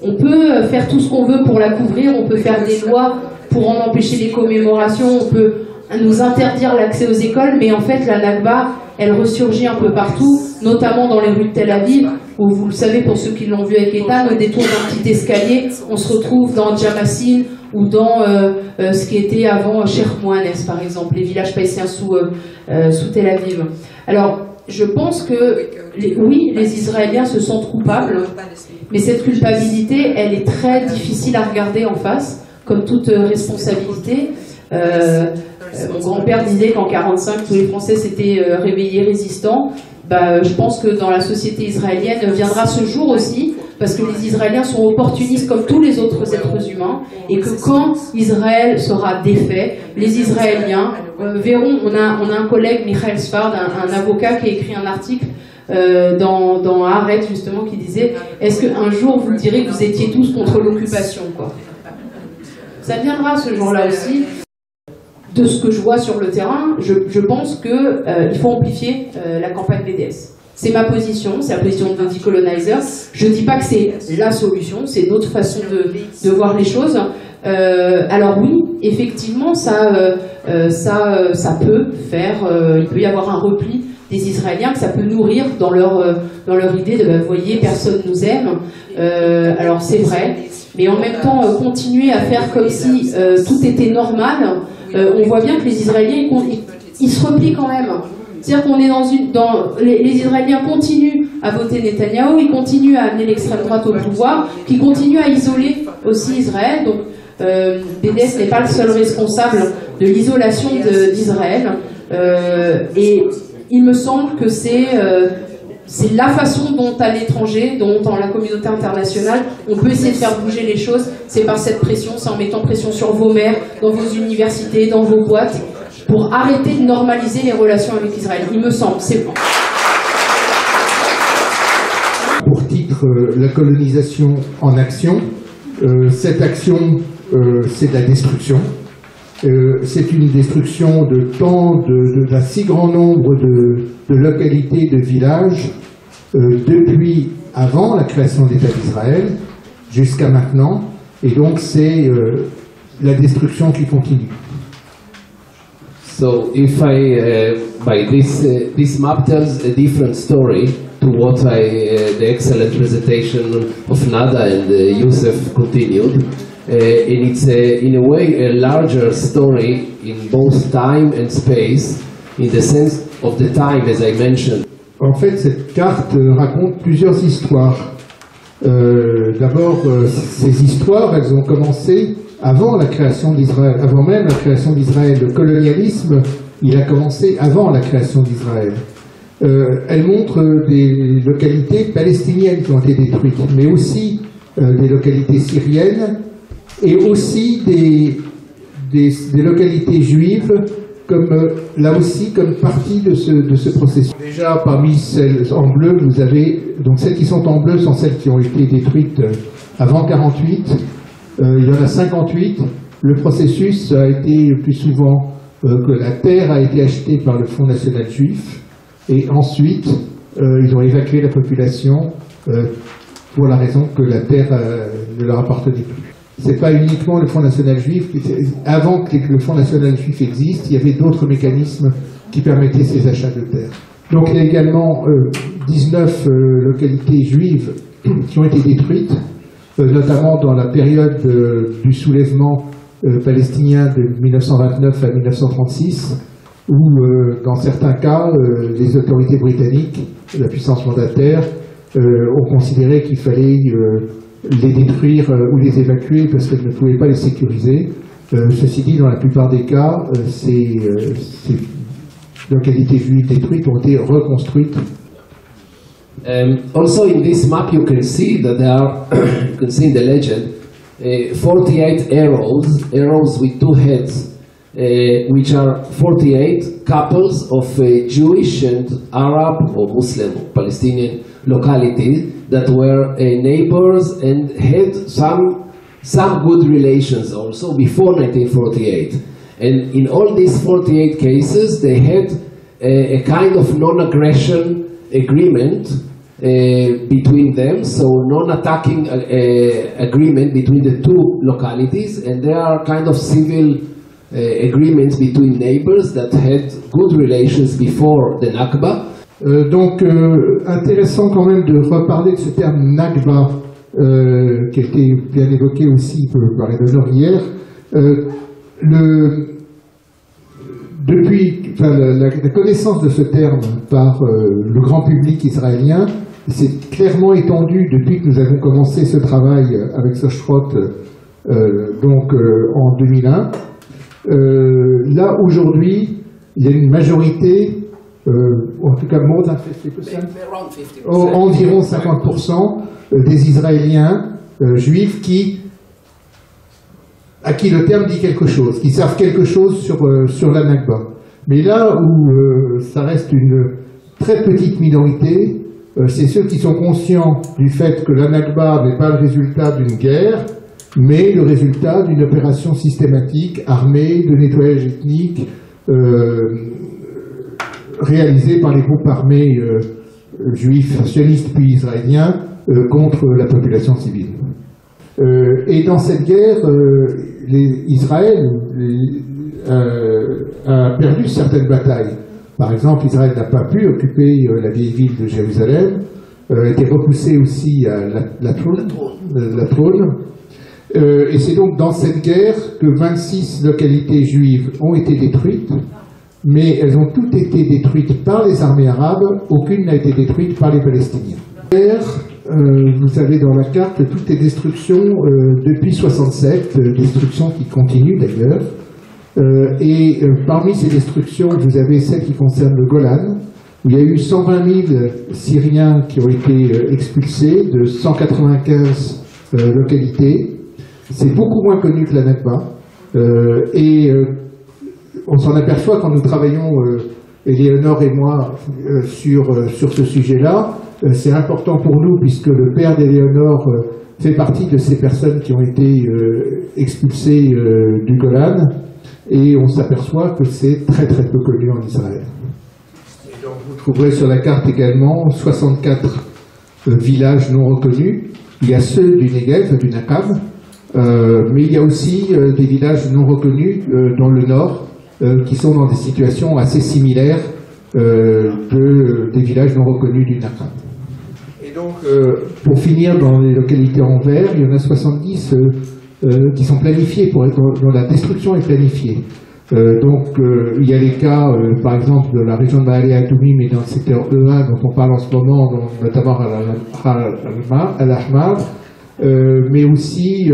S1: on peut faire tout ce qu'on veut pour la couvrir, on peut faire des lois pour en empêcher les commémorations, on peut nous interdire l'accès aux écoles, mais en fait, la Nakba, elle ressurgit un peu partout, notamment dans les rues de Tel Aviv, où vous le savez pour ceux qui l'ont vu avec Ethan, au détour d'un petit escalier, on se retrouve dans Jamassine, ou dans euh, euh, ce qui était avant Chermoines, par exemple, les villages palestiniens sous, euh, sous Tel Aviv. Alors, je pense que, oui, les Israéliens se sentent coupables, mais cette culpabilité, elle est très difficile à regarder en face, comme toute responsabilité. Mon grand-père disait qu'en 45, tous les Français s'étaient réveillés résistants. Bah, je pense que dans la société israélienne viendra ce jour aussi parce que les Israéliens sont opportunistes comme tous les autres êtres humains, et que quand Israël sera défait, les Israéliens euh, verront, on a, on a un collègue, Michael Sfard, un, avocat qui a écrit un article euh, dans, dans Arrête justement qui disait est-ce qu'un jour vous direz que vous étiez tous contre l'occupation Ça viendra ce jour-là aussi. De ce que je vois sur le terrain, je, pense qu'il euh, faut amplifier la campagne BDS. C'est ma position, c'est la position de decolonizer. Je ne dis pas que c'est la solution, c'est notre façon de, voir les choses. Euh, alors oui, effectivement, ça, euh, euh ça, euh, ça peut faire, euh, il peut y avoir un repli des Israéliens, que ça peut nourrir dans leur, dans leur idée de, bah, vous voyez, personne nous aime. alors c'est vrai, mais en même temps, continuer à faire comme si tout était normal, on voit bien que les Israéliens, ils, se replient quand même. C'est-à-dire qu'on est dans une, les, Israéliens continuent à voter Netanyahou, ils continuent à amener l'extrême droite au pouvoir, qui continuent à isoler aussi Israël. Donc, euh, n'est pas le seul responsable de l'isolation d'Israël. Euh, et il me semble que c'est euh, c'est la façon dont à l'étranger, dont dans la communauté internationale, on peut essayer de faire bouger les choses. C'est par cette pression, c'est en mettant pression sur vos maires, dans vos universités, dans vos boîtes, pour arrêter de normaliser les relations avec Israël. Il me semble, c'est bon.
S2: Pour titre, la colonisation en action. cette action euh, c'est la destruction. Euh, c'est une destruction de tant, d'un si grand nombre de, localités, de villages, euh, depuis avant la création de l'État d'Israël jusqu'à maintenant. Et donc c'est la destruction qui continue.
S3: So if I, uh, by this, uh, this map tells a different story to what I, uh, the excellent presentation of Nada and uh, Youssef continued. Uh, and it's a, in a way a larger story in both time and space, in the sense of the time, as I mentioned.
S2: En fait, cette carte raconte plusieurs histoires. Euh, D'abord, euh, ces histoires, elles ont commencé avant la création d'Israël, avant même la création d'Israël. Le colonialisme, il a commencé avant la création d'Israël. Euh, elles montrent des localités palestiniennes qui ont été détruites, mais aussi euh, des localités syriennes, et aussi des, des, localités juives comme euh, là aussi comme partie de ce, de ce processus. Déjà parmi celles en bleu, vous avez donc celles qui sont en bleu sont celles qui ont été détruites euh, avant 48. Euh, il y en a 58. Le processus a été plus souvent que la terre a été achetée par le Fonds national juif et ensuite ils ont évacué la population pour la raison que la terre ne leur appartenait plus c'est pas uniquement le Fonds national juif. Avant que le Fonds national juif existe, il y avait d'autres mécanismes qui permettaient ces achats de terres. Donc il y a également 19 euh, euh, localités juives qui ont été détruites, euh, notamment dans la période du soulèvement palestinien de 1929 à 1936, où dans certains cas, les autorités britanniques, la puissance mandataire, ont considéré qu'il fallait les détruire euh, ou les évacuer parce qu'elles ne pouvaient pas les sécuriser. Euh, ceci dit, dans la plupart des cas, euh, ces, ces localités juives détruites ont été reconstruites.
S3: Um, also in this map you can see that there are, you can see in the legend, uh, 48 arrows, arrows with two heads, uh, which are 48 couples of uh, Jewish and Arab or Muslim or Palestinian localities that were uh, neighbors and had some, some good relations also before 1948. And in all these 48 cases, they had a, a kind of non-aggression agreement uh, between them, so non-attacking uh, uh, agreement between the two localities, and there are kind of civil uh, agreements between neighbors that had good relations before the Nakba,
S2: Euh, donc, euh, intéressant quand même de reparler de ce terme Nagba, euh, qui a été bien évoqué aussi par les donneurs hier. le, depuis la, connaissance de ce terme par le grand public israélien s'est clairement étendue depuis que nous avons commencé ce travail avec Sochrot donc en 2001. là aujourd'hui, il y a une majorité euh, en tout cas more than 50%, environ 50% euh, des Israéliens euh, juifs qui à qui le terme dit quelque chose, qui savent quelque chose sur, sur la Nakba. Mais là où ça reste une très petite minorité, c'est ceux qui sont conscients du fait que la Nakba n'est pas le résultat d'une guerre, mais le résultat d'une opération systématique, armée, de nettoyage ethnique, réalisé par les groupes armés euh, juifs, sionistes puis israéliens euh, contre la population civile. Euh, et dans cette guerre, Israël a perdu certaines batailles. Par exemple, Israël n'a pas pu occuper la vieille ville de Jérusalem, a été repoussé aussi à la, la trône, la trône Euh, et c'est donc dans cette guerre que 26 localités juives ont été détruites, mais elles ont toutes été détruites par les armées arabes, aucune n'a été détruite par les Palestiniens. Euh, vous avez dans la carte toutes les destructions euh, depuis 67, euh, destructions qui continuent d'ailleurs. Euh, et parmi ces destructions, vous avez celles qui concernent le Golan, où il y a eu 120 000 Syriens qui ont été expulsés de 195 euh, localités. C'est beaucoup moins connu que la Nakba. Euh, et on s'en aperçoit quand nous travaillons, euh, Éléonore et moi, euh, sur, euh, sur ce sujet-là. C'est important pour nous puisque le père d'Éléonore fait partie de ces personnes qui ont été expulsées du Golan. Et on s'aperçoit que c'est très très peu connu en Israël. Et donc vous trouverez sur la carte également 64 euh, villages non reconnus. Il y a ceux du Negev, du Nakab, euh, mais il y a aussi des villages non reconnus dans le nord euh, qui sont dans des situations assez similaires euh, de, des villages non reconnus du Nakab. Et donc, euh, pour finir, dans les localités en vert, il y en a 70 euh, euh, qui sont planifiés, pour être, dont la destruction est planifiée. Euh, donc, euh, il y a les cas, euh, par exemple, de la région de Mahalé Adoumi, mais dans le secteur E1 dont on parle en ce moment, notamment à euh, mais aussi,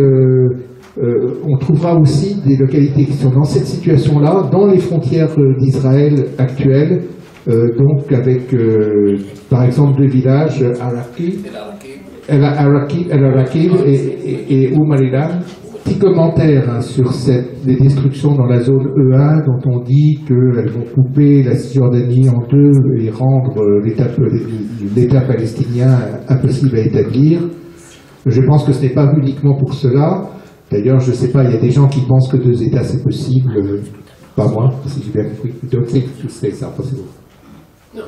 S2: euh, euh, on trouvera aussi des localités qui sont dans cette situation-là, dans les frontières euh, d'Israël actuelles, euh, donc avec, euh, par exemple, deux villages, Araki, El Araki, El et, et, et. Petit commentaire hein, sur cette, les destructions dans la zone E1 dont on dit qu'elles vont couper la Cisjordanie en deux et rendre euh, l'État palestinien impossible à établir. Je pense que ce n'est pas uniquement pour cela. D'ailleurs, je ne sais pas, il y a des gens qui pensent que deux États c'est possible. Pas moi, si j'ai bien compris. We don't think to say it's impossible. Euh,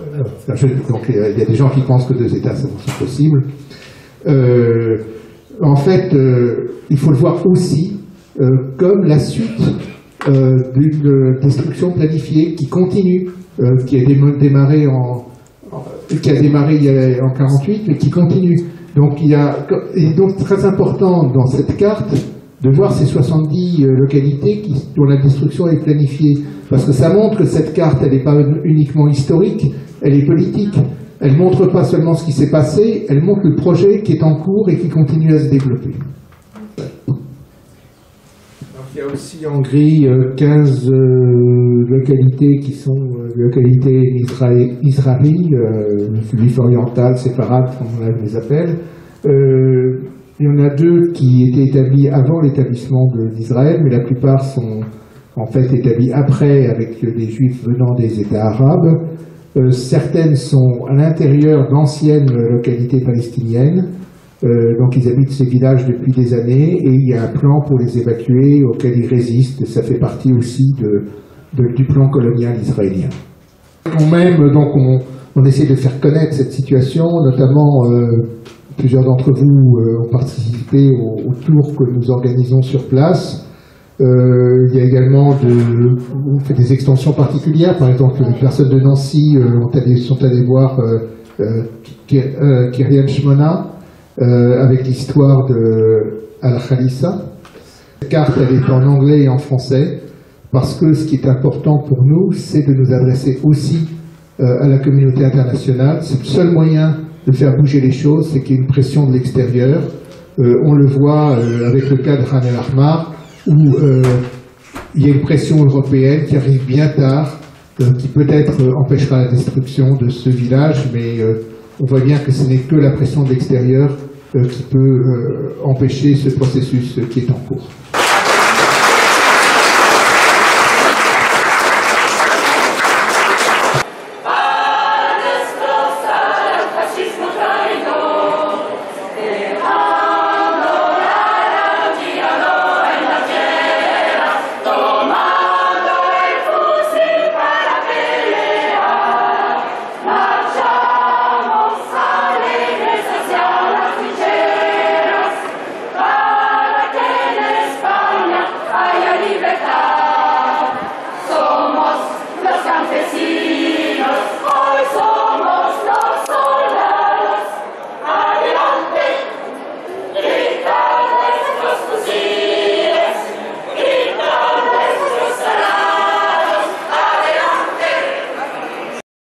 S2: je- donc il y a- des gens qui pensent que deux États c'est c'est possible. Euh, en fait, euh, il faut le voir aussi euh, comme la suite d'une destruction planifiée qui continue, qui a démarré en, qui a démarré en 48, mais qui continue. Donc il y a, et donc très important dans cette carte de voir ces 70 euh, localités dont la destruction est planifiée, parce que ça montre que cette carte, elle n'est pas uniquement historique, elle est politique. Elle montre pas seulement ce qui s'est passé, elle montre le projet qui est en cours et qui continue à se développer. Donc, il y a aussi en gris euh, 15 euh, localités qui sont euh, localités isra- israélies, euh, juifs orientales, séparades, comme on les appelle. Euh, il y en a deux qui étaient établis avant l'établissement de- d'Israël, mais la plupart sont en fait établis après avec des juifs venant des États arabes. Euh, certaines sont à l'intérieur d'anciennes localités palestiniennes. Euh, donc ils habitent ces villages depuis des années et il y a un plan pour les évacuer auquel ils résistent. Ça fait partie aussi de, de- du plan colonial israélien. On même, donc on, on essaie de faire connaître cette situation, notamment euh, plusieurs d'entre vous euh, ont participé au, tour que nous organisons sur place. Euh, il y a également des extensions particulières. Par exemple, les personnes de Nancy euh, sont allées voir Kiryat Shmona avec l'histoire de Al-Khalissa. Cette carte, est en anglais et en français parce que ce qui est important pour nous, c'est de nous adresser aussi à la communauté internationale. C'est le seul moyen de faire bouger les choses, c'est qu'il y ait une pression de l'extérieur. Euh, on le voit euh, avec le cas de Khan el-Ahmar, où euh, il y a une pression européenne qui arrive bien tard, euh, qui peut-être euh, empêchera la destruction de ce village, mais euh, on voit bien que ce n'est que la pression de l'extérieur qui peut empêcher ce processus qui est en cours.